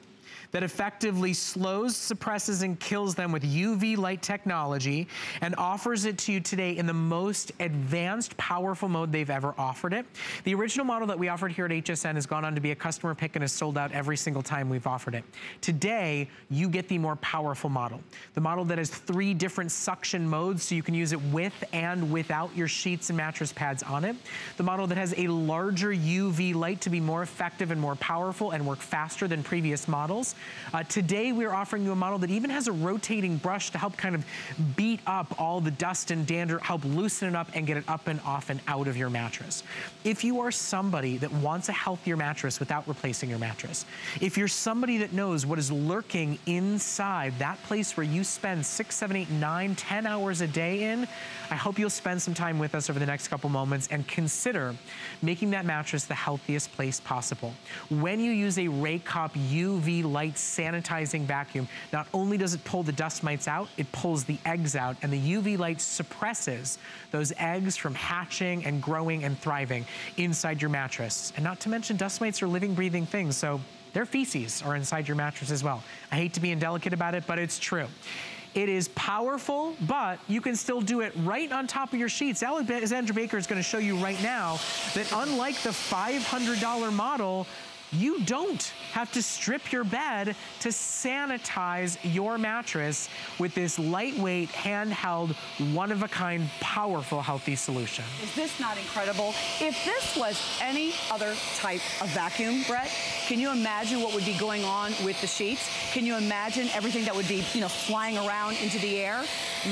that effectively slows, suppresses, and kills them with UV light technology and offers it to you today in the most advanced, powerful mode they've ever offered it. The original model that we offered here at HSN has gone on to be a customer pick and has sold out every single time we've offered it. Today, you get the more powerful model. The model that has three different suction modes so you can use it with and without your sheets and mattress pads on it. The model that has a larger UV light to be more effective and more powerful and work faster than previous models. Uh, today, we're offering you a model that even has a rotating brush to help kind of beat up all the dust and dander, help loosen it up and get it up and off and out of your mattress. If you are somebody that wants a healthier mattress without replacing your mattress, if you're somebody that knows what is lurking inside that place where you spend six, seven, eight, nine, ten hours a day in, I hope you'll spend some time with us over the next couple moments and consider making that mattress the healthiest place possible. When you use a Raycop UV light sanitizing vacuum, not only does it pull the dust mites out, it pulls the eggs out, and the UV light suppresses those eggs from hatching and growing and thriving inside your mattress. And not to mention, dust mites are living, breathing things, so their feces are inside your mattress as well. I hate to be indelicate about it, but it's true. It is powerful, but you can still do it right on top of your sheets. Alexandra Baker is gonna show you right now that unlike the $500 model, you don't have to strip your bed to sanitize your mattress with this lightweight, handheld, one-of-a-kind, powerful, healthy solution. Is this not incredible? If this was any other type of vacuum, Brett, can you imagine what would be going on with the sheets? Can you imagine everything that would be, you know, flying around into the air?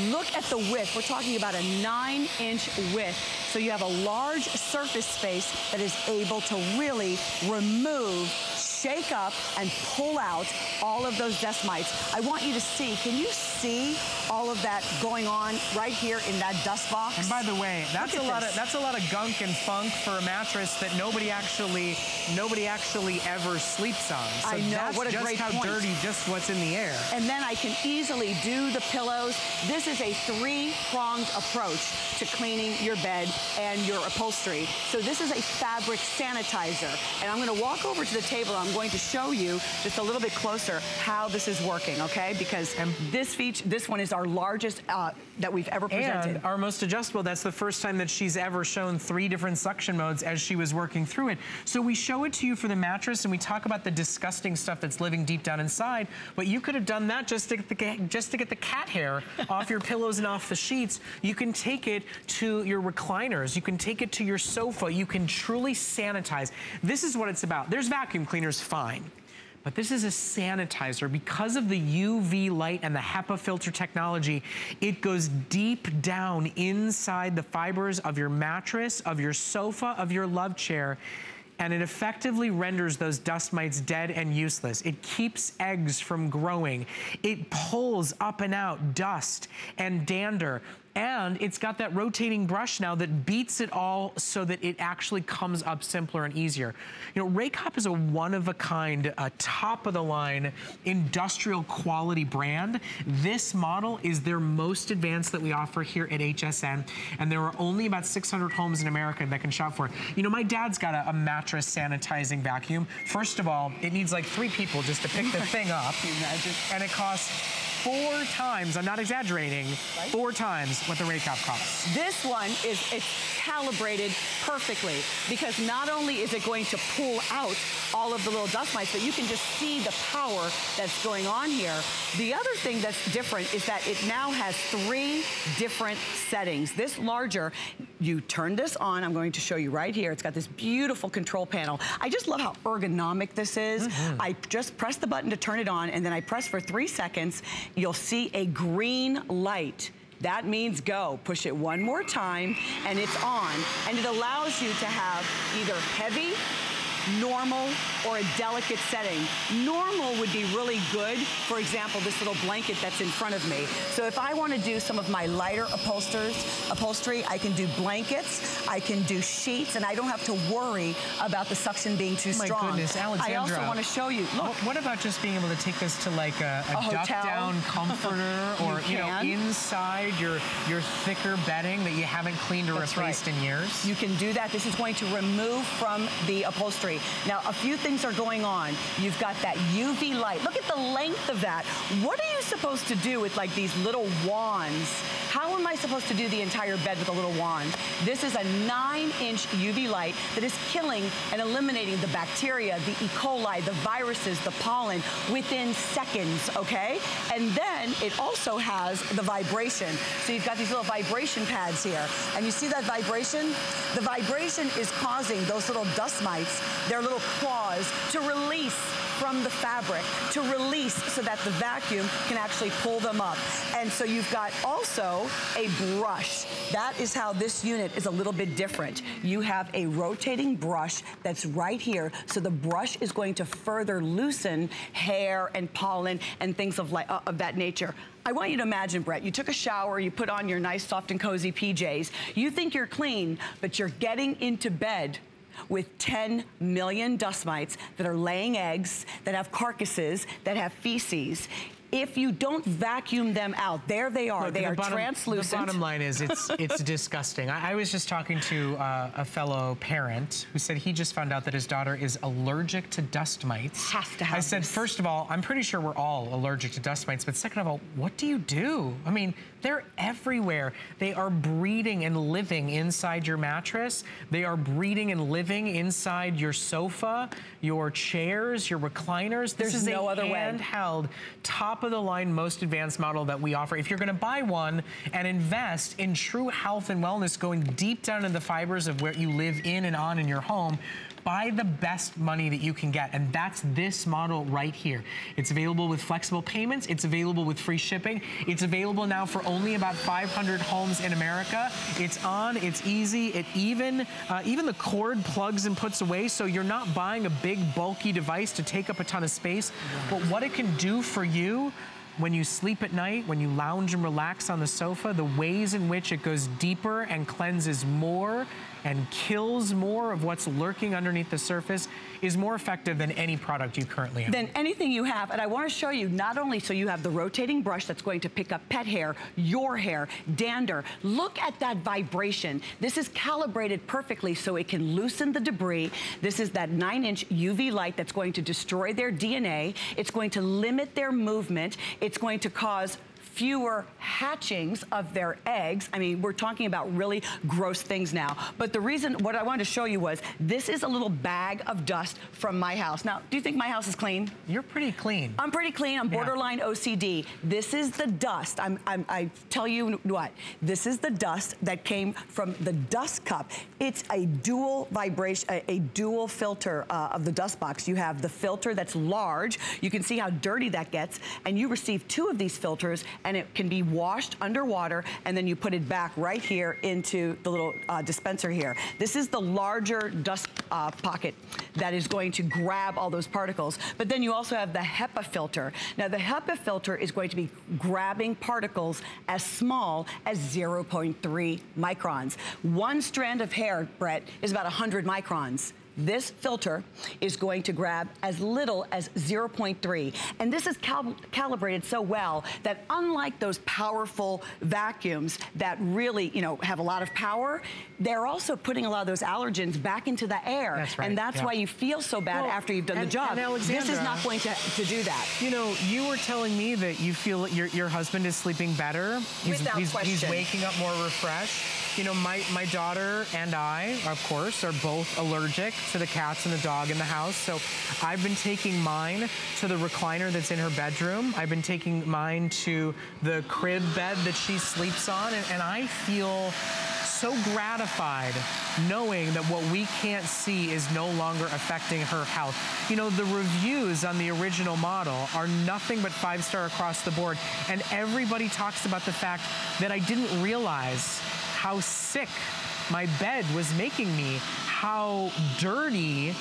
Look at the width. We're talking about a nine inch width. So you have a large surface space that is able to really remove move shake up and pull out all of those dust mites. I want you to see, can you see all of that going on right here in that dust box? And by the way, that's a lot this. of that's a lot of gunk and funk for a mattress that nobody actually nobody actually ever sleeps on. So I know that's what a just great how point. dirty just what's in the air. And then I can easily do the pillows. This is a three-pronged approach to cleaning your bed and your upholstery. So this is a fabric sanitizer. And I'm gonna walk over to the table. I'm going to show you just a little bit closer how this is working, okay? Because and this feature, this one is our largest uh, that we've ever presented. And our most adjustable, that's the first time that she's ever shown three different suction modes as she was working through it. So we show it to you for the mattress and we talk about the disgusting stuff that's living deep down inside, but you could have done that just to get the, just to get the cat hair off your pillows and off the sheets. You can take it to your recliners. You can take it to your sofa. You can truly sanitize. This is what it's about. There's vacuum cleaners, fine. But this is a sanitizer. Because of the UV light and the HEPA filter technology, it goes deep down inside the fibers of your mattress, of your sofa, of your love chair, and it effectively renders those dust mites dead and useless. It keeps eggs from growing. It pulls up and out dust and dander and it's got that rotating brush now that beats it all so that it actually comes up simpler and easier. You know, Raycop is a one-of-a-kind, a top-of-the-line industrial quality brand. This model is their most advanced that we offer here at HSN, and there are only about 600 homes in America that can shop for it. You know, my dad's got a, a mattress sanitizing vacuum. First of all, it needs like three people just to pick the thing up. And it costs four times, I'm not exaggerating, right? four times what the Raycop costs. This one is it's calibrated perfectly because not only is it going to pull out all of the little dust mites, but you can just see the power that's going on here. The other thing that's different is that it now has three different settings. This larger, you turn this on, I'm going to show you right here. It's got this beautiful control panel. I just love how ergonomic this is. Mm -hmm. I just press the button to turn it on and then I press for three seconds you'll see a green light. That means go. Push it one more time and it's on. And it allows you to have either heavy normal, or a delicate setting. Normal would be really good. For example, this little blanket that's in front of me. So if I want to do some of my lighter upholsters, upholstery, I can do blankets, I can do sheets, and I don't have to worry about the suction being too oh strong. My goodness, Alexandra. I also want to show you. Look. What about just being able to take this to like a, a, a duck down comforter or you, you, know inside your your thicker bedding that you haven't cleaned or that's replaced right. in years? You can do that. This is going to remove from the upholstery now, a few things are going on. You've got that UV light. Look at the length of that. What are you supposed to do with like these little wands? How am I supposed to do the entire bed with a little wand? This is a nine inch UV light that is killing and eliminating the bacteria, the E. coli, the viruses, the pollen within seconds, okay? And then it also has the vibration. So you've got these little vibration pads here. And you see that vibration? The vibration is causing those little dust mites, their little claws, to release from the fabric to release so that the vacuum can actually pull them up. And so you've got also a brush. That is how this unit is a little bit different. You have a rotating brush that's right here. So the brush is going to further loosen hair and pollen and things of, uh, of that nature. I want you to imagine, Brett, you took a shower, you put on your nice soft and cozy PJs. You think you're clean, but you're getting into bed with 10 million dust mites that are laying eggs, that have carcasses, that have feces if you don't vacuum them out, there they are. Look, they the are bottom, translucent. The bottom line is it's it's disgusting. I, I, was just talking to uh, a fellow parent who said he just found out that his daughter is allergic to dust mites. Has to have I said, this. first of all, I'm pretty sure we're all allergic to dust mites, but second of all, what do you do? I mean, they're everywhere. They are breeding and living inside your mattress. They are breeding and living inside your sofa, your chairs, your recliners. This There's is no other way. handheld, top of the line, most advanced model that we offer. If you're gonna buy one and invest in true health and wellness, going deep down in the fibers of where you live in and on in your home, buy the best money that you can get. And that's this model right here. It's available with flexible payments. It's available with free shipping. It's available now for only about 500 homes in America. It's on, it's easy. It even, uh, even the cord plugs and puts away. So you're not buying a big bulky device to take up a ton of space. But what it can do for you when you sleep at night, when you lounge and relax on the sofa, the ways in which it goes deeper and cleanses more and kills more of what's lurking underneath the surface is more effective than any product you currently have. than anything you have. And I want to show you not only so you have the rotating brush that's going to pick up pet hair, your hair, dander. Look at that vibration. This is calibrated perfectly so it can loosen the debris. This is that nine inch UV light that's going to destroy their DNA. It's going to limit their movement. It's going to cause fewer hatchings of their eggs. I mean, we're talking about really gross things now. But the reason, what I wanted to show you was, this is a little bag of dust from my house. Now, do you think my house is clean? You're pretty clean. I'm pretty clean. I'm Yeah. borderline OCD. This is the dust. I'm, I'm, I tell you what. This is the dust that came from the dust cup. It's a dual vibration, a, a dual filter uh, of the dust box. You have the filter that's large. You can see how dirty that gets. And you receive two of these filters, and it can be washed underwater, and then you put it back right here into the little uh, dispenser here. This is the larger dust uh, pocket that is going to grab all those particles. But then you also have the HEPA filter. Now the HEPA filter is going to be grabbing particles as small as 0.3 microns. One strand of hair, Brett, is about 100 microns. This filter is going to grab as little as 0.3. And this is cal calibrated so well that unlike those powerful vacuums that really, you know, have a lot of power, they're also putting a lot of those allergens back into the air. That's right, And that's yeah. why you feel so bad Well, after you've done and- the job. this is not going to, to do that. You know, you were telling me that you feel your, your husband is sleeping better. He's, Without he's, he's waking up more refreshed. You know, my, my daughter and I, of course, are both allergic to the cats and the dog in the house. So I've been taking mine to the recliner that's in her bedroom. I've been taking mine to the crib bed that she sleeps on. And, and I feel so gratified knowing that what we can't see is no longer affecting her health. You know, the reviews on the original model are nothing but five star across the board. And everybody talks about the fact that I didn't realize how sick my bed was making me, how dirty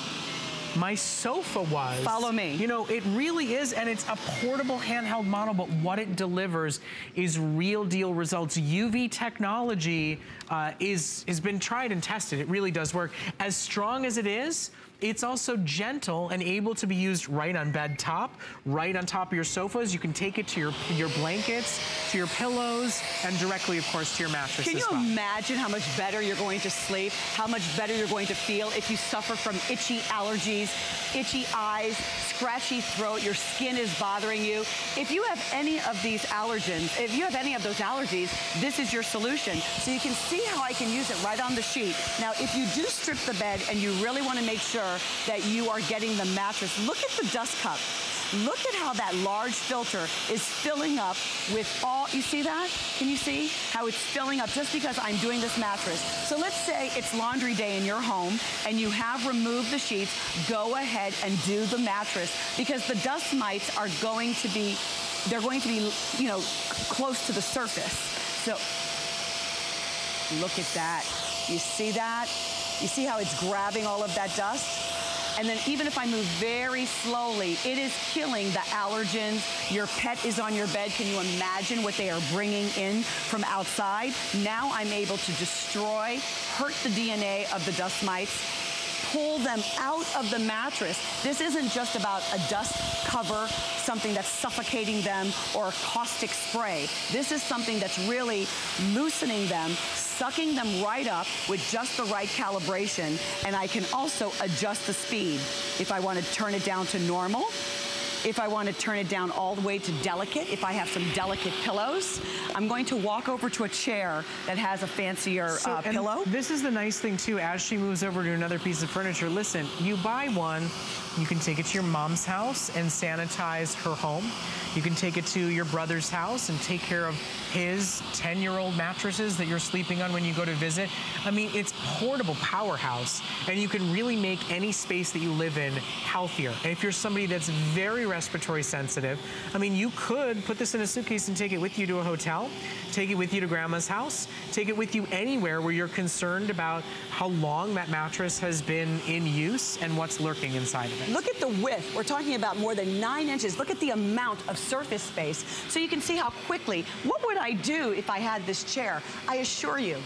my sofa was. Follow me. You know, it really is, and it's a portable handheld model, but what it delivers is real deal results. UV technology uh, is has been tried and tested. It really does work. As strong as it is, it's also gentle and able to be used right on bed top, right on top of your sofas. You can take it to your your blankets, to your pillows, and directly, of course, to your mattress Can you well. imagine how much better you're going to sleep, how much better you're going to feel if you suffer from itchy allergies, itchy eyes, scratchy throat, your skin is bothering you? If you have any of these allergens, if you have any of those allergies, this is your solution. So you can see how I can use it right on the sheet. Now, if you do strip the bed and you really want to make sure that you are getting the mattress, look at the dust cup. Look at how that large filter is filling up with all, you see that? Can you see how it's filling up just because I'm doing this mattress? So let's say it's laundry day in your home and you have removed the sheets, go ahead and do the mattress because the dust mites are going to be, they're going to be, you know, close to the surface. So look at that. You see that? You see how it's grabbing all of that dust? And then even if I move very slowly, it is killing the allergens. Your pet is on your bed. Can you imagine what they are bringing in from outside? Now I'm able to destroy, hurt the DNA of the dust mites, pull them out of the mattress. This isn't just about a dust cover, something that's suffocating them, or a caustic spray. This is something that's really loosening them, sucking them right up with just the right calibration. And I can also adjust the speed. If I want to turn it down to normal, if I want to turn it down all the way to delicate, if I have some delicate pillows, I'm going to walk over to a chair that has a fancier so, uh, pillow. This is the nice thing too, as she moves over to another piece of furniture, listen, you buy one, you can take it to your mom's house and sanitize her home. You can take it to your brother's house and take care of his 10-year-old mattresses that you're sleeping on when you go to visit. I mean, it's portable powerhouse, and you can really make any space that you live in healthier. And if you're somebody that's very respiratory sensitive, I mean, you could put this in a suitcase and take it with you to a hotel, take it with you to grandma's house, take it with you anywhere where you're concerned about how long that mattress has been in use and what's lurking inside of it. Look at the width. We're talking about more than nine inches. Look at the amount of surface space. So you can see how quickly, what would I do if I had this chair? I assure you,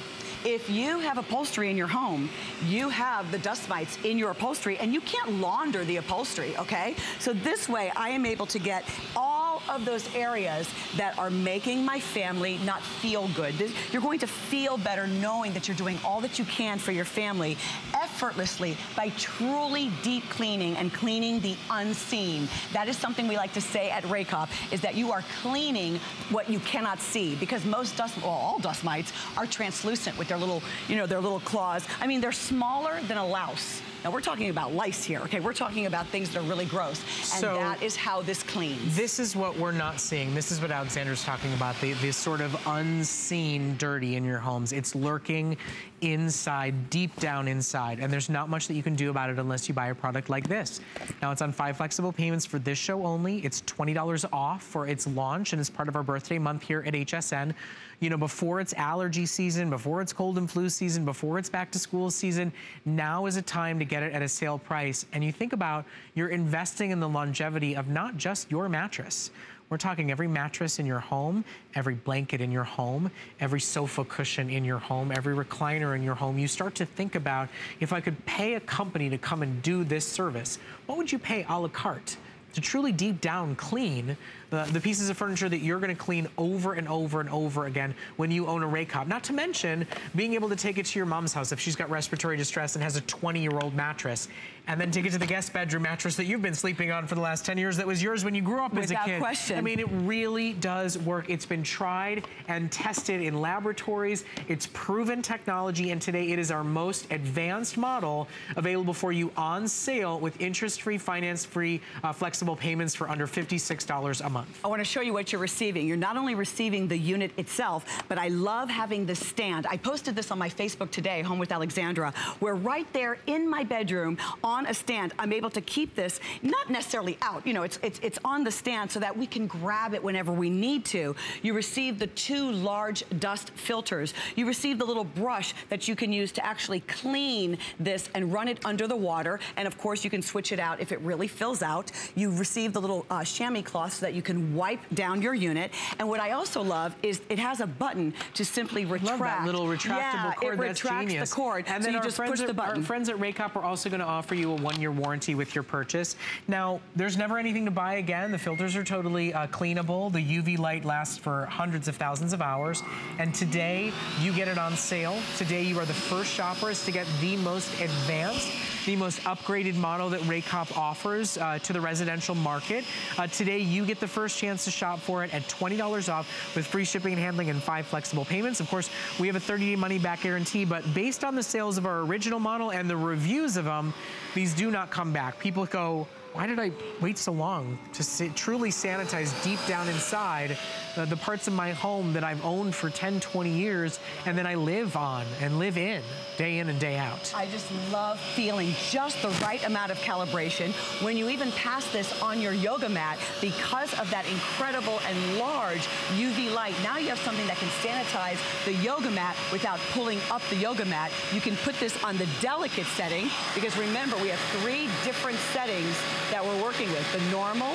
if you have upholstery in your home, you have the dust mites in your upholstery and you can't launder the upholstery, okay? So this way I am able to get all of those areas that are making my family not feel good. You're going to feel better knowing that you're doing all that you can for your family effortlessly by truly deep cleaning and cleaning the unseen. That is something we like to say at Raycop is that you are cleaning what you cannot see because most dust, well, all dust mites are translucent with their little, you know, their little claws. I mean, they're smaller than a louse. Now we're talking about lice here, okay? We're talking about things that are really gross. And so that is how this cleans. This is what we're not seeing. This is what Alexandra's talking about, the, the sort of unseen dirty in your homes. It's lurking inside, deep down inside. And there's not much that you can do about it unless you buy a product like this. Now it's on five flexible payments for this show only. It's $20 off for its launch and it's part of our birthday month here at HSN you know, before it's allergy season, before it's cold and flu season, before it's back to school season, now is a time to get it at a sale price. And you think about you're investing in the longevity of not just your mattress, we're talking every mattress in your home, every blanket in your home, every sofa cushion in your home, every recliner in your home. You start to think about, if I could pay a company to come and do this service, what would you pay a la carte? To truly deep down clean the, the pieces of furniture that you're gonna clean over and over and over again when you own a Raycop. Not to mention being able to take it to your mom's house if she's got respiratory distress and has a 20-year-old mattress and then take it to the guest bedroom mattress that you've been sleeping on for the last 10 years that was yours when you grew up Without as a kid. question. I mean, it really does work. It's been tried and tested in laboratories. It's proven technology, and today it is our most advanced model available for you on sale with interest-free, finance-free, uh, flexible payments for under $56 a month. I want to show you what you're receiving. You're not only receiving the unit itself, but I love having the stand. I posted this on my Facebook today, Home with Alexandra, where right there in my bedroom on on a stand, I'm able to keep this, not necessarily out, you know, it's, it's, it's on the stand so that we can grab it whenever we need to. You receive the two large dust filters. You receive the little brush that you can use to actually clean this and run it under the water. And of course, you can switch it out if it really fills out. You receive the little uh, chamois cloth so that you can wipe down your unit. And what I also love is it has a button to simply retract. Love that little retractable yeah, cord. it That's retracts genius. the cord. And so then you just push at, the button. Our friends at Raycop are also going to offer you you a one-year warranty with your purchase. Now, there's never anything to buy again. The filters are totally uh, cleanable. The UV light lasts for hundreds of thousands of hours. And today, you get it on sale. Today, you are the first shoppers to get the most advanced, the most upgraded model that Raycop offers uh, to the residential market. Uh, today, you get the first chance to shop for it at $20 off with free shipping and handling and five flexible payments. Of course, we have a 30-day money-back guarantee, but based on the sales of our original model and the reviews of them, these do not come back. People go, why did I wait so long to sa- truly sanitize deep down inside uh, the parts of my home that I've owned for 10, 20 years and then I live on and live in day in and day out? I just love feeling just the right amount of calibration when you even pass this on your yoga mat because of that incredible and large UV light. Now you have something that can sanitize the yoga mat without pulling up the yoga mat. You can put this on the delicate setting because remember we have three different settings that we're working with, the normal,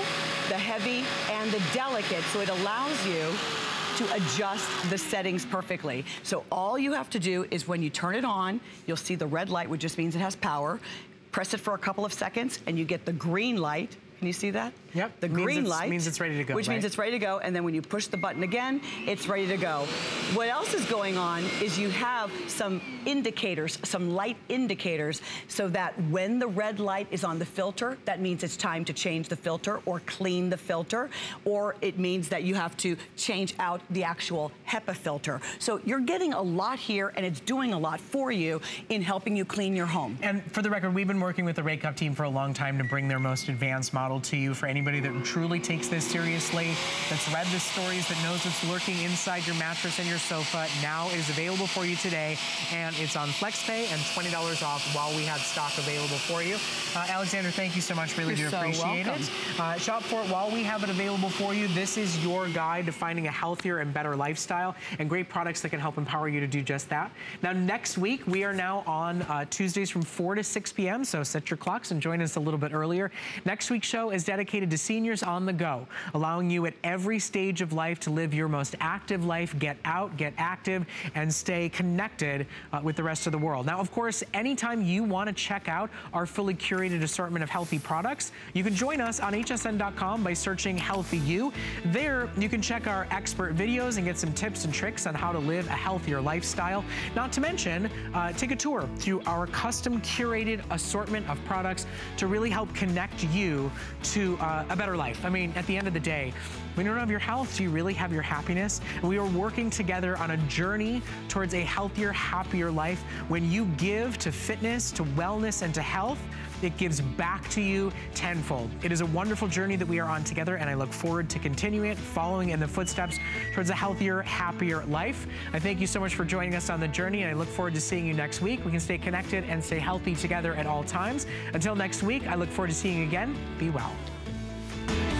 the heavy, and the delicate. So it allows you to adjust the settings perfectly. So all you have to do is when you turn it on, you'll see the red light, which just means it has power. Press it for a couple of seconds and you get the green light. Can you see that? Yep. The Means green it's- light. means it's ready to go, Which means it's ready to go. And then when you push the button again, it's ready to go. What else is going on is you have some indicators, some light indicators, so that when the red light is on the filter, that means it's time to change the filter or clean the filter, or it means that you have to change out the actual HEPA filter. So you're getting a lot here and it's doing a lot for you in helping you clean your home. And for the record, we've been working with the Raycop team for a long time to bring their most advanced model to you for anybody that truly takes this seriously, that's read the stories, that knows what's lurking inside your mattress and your sofa. Now it is available for you today, and it's on FlexPay and $20 off while we have stock available for you. Uh, Alexandra, thank you so much. Really You're do so appreciate welcome. it. Uh, shop for it while we have it available for you. This is your guide to finding a healthier and better lifestyle and great products that can help empower you to do just that. Now, next week, we are now on uh, Tuesdays from 4 to 6 p.m., so set your clocks and join us a little bit earlier. Next week's show is dedicated to seniors on the go, allowing you at every stage of life to live your most active life, get out, get active, and stay connected uh, with the rest of the world. Now, of course, anytime you want to check out our fully curated assortment of healthy products, you can join us on hsn.com by searching Healthy You. There, you can check our expert videos and get some tips and tricks on how to live a healthier lifestyle. Not to mention, uh, take a tour through our custom curated assortment of products to really help connect you to uh, a better life. I mean, at the end of the day, when you don't have your health, do you really have your happiness? We are working together on a journey towards a healthier, happier life. When you give to fitness, to wellness, and to health, it gives back to you tenfold. It is a wonderful journey that we are on together, and I look forward to continuing it, following in the footsteps towards a healthier, happier life. I thank you so much for joining us on the journey, and I look forward to seeing you next week. We can stay connected and stay healthy together at all times. Until next week, I look forward to seeing you again. Be well. Thank you.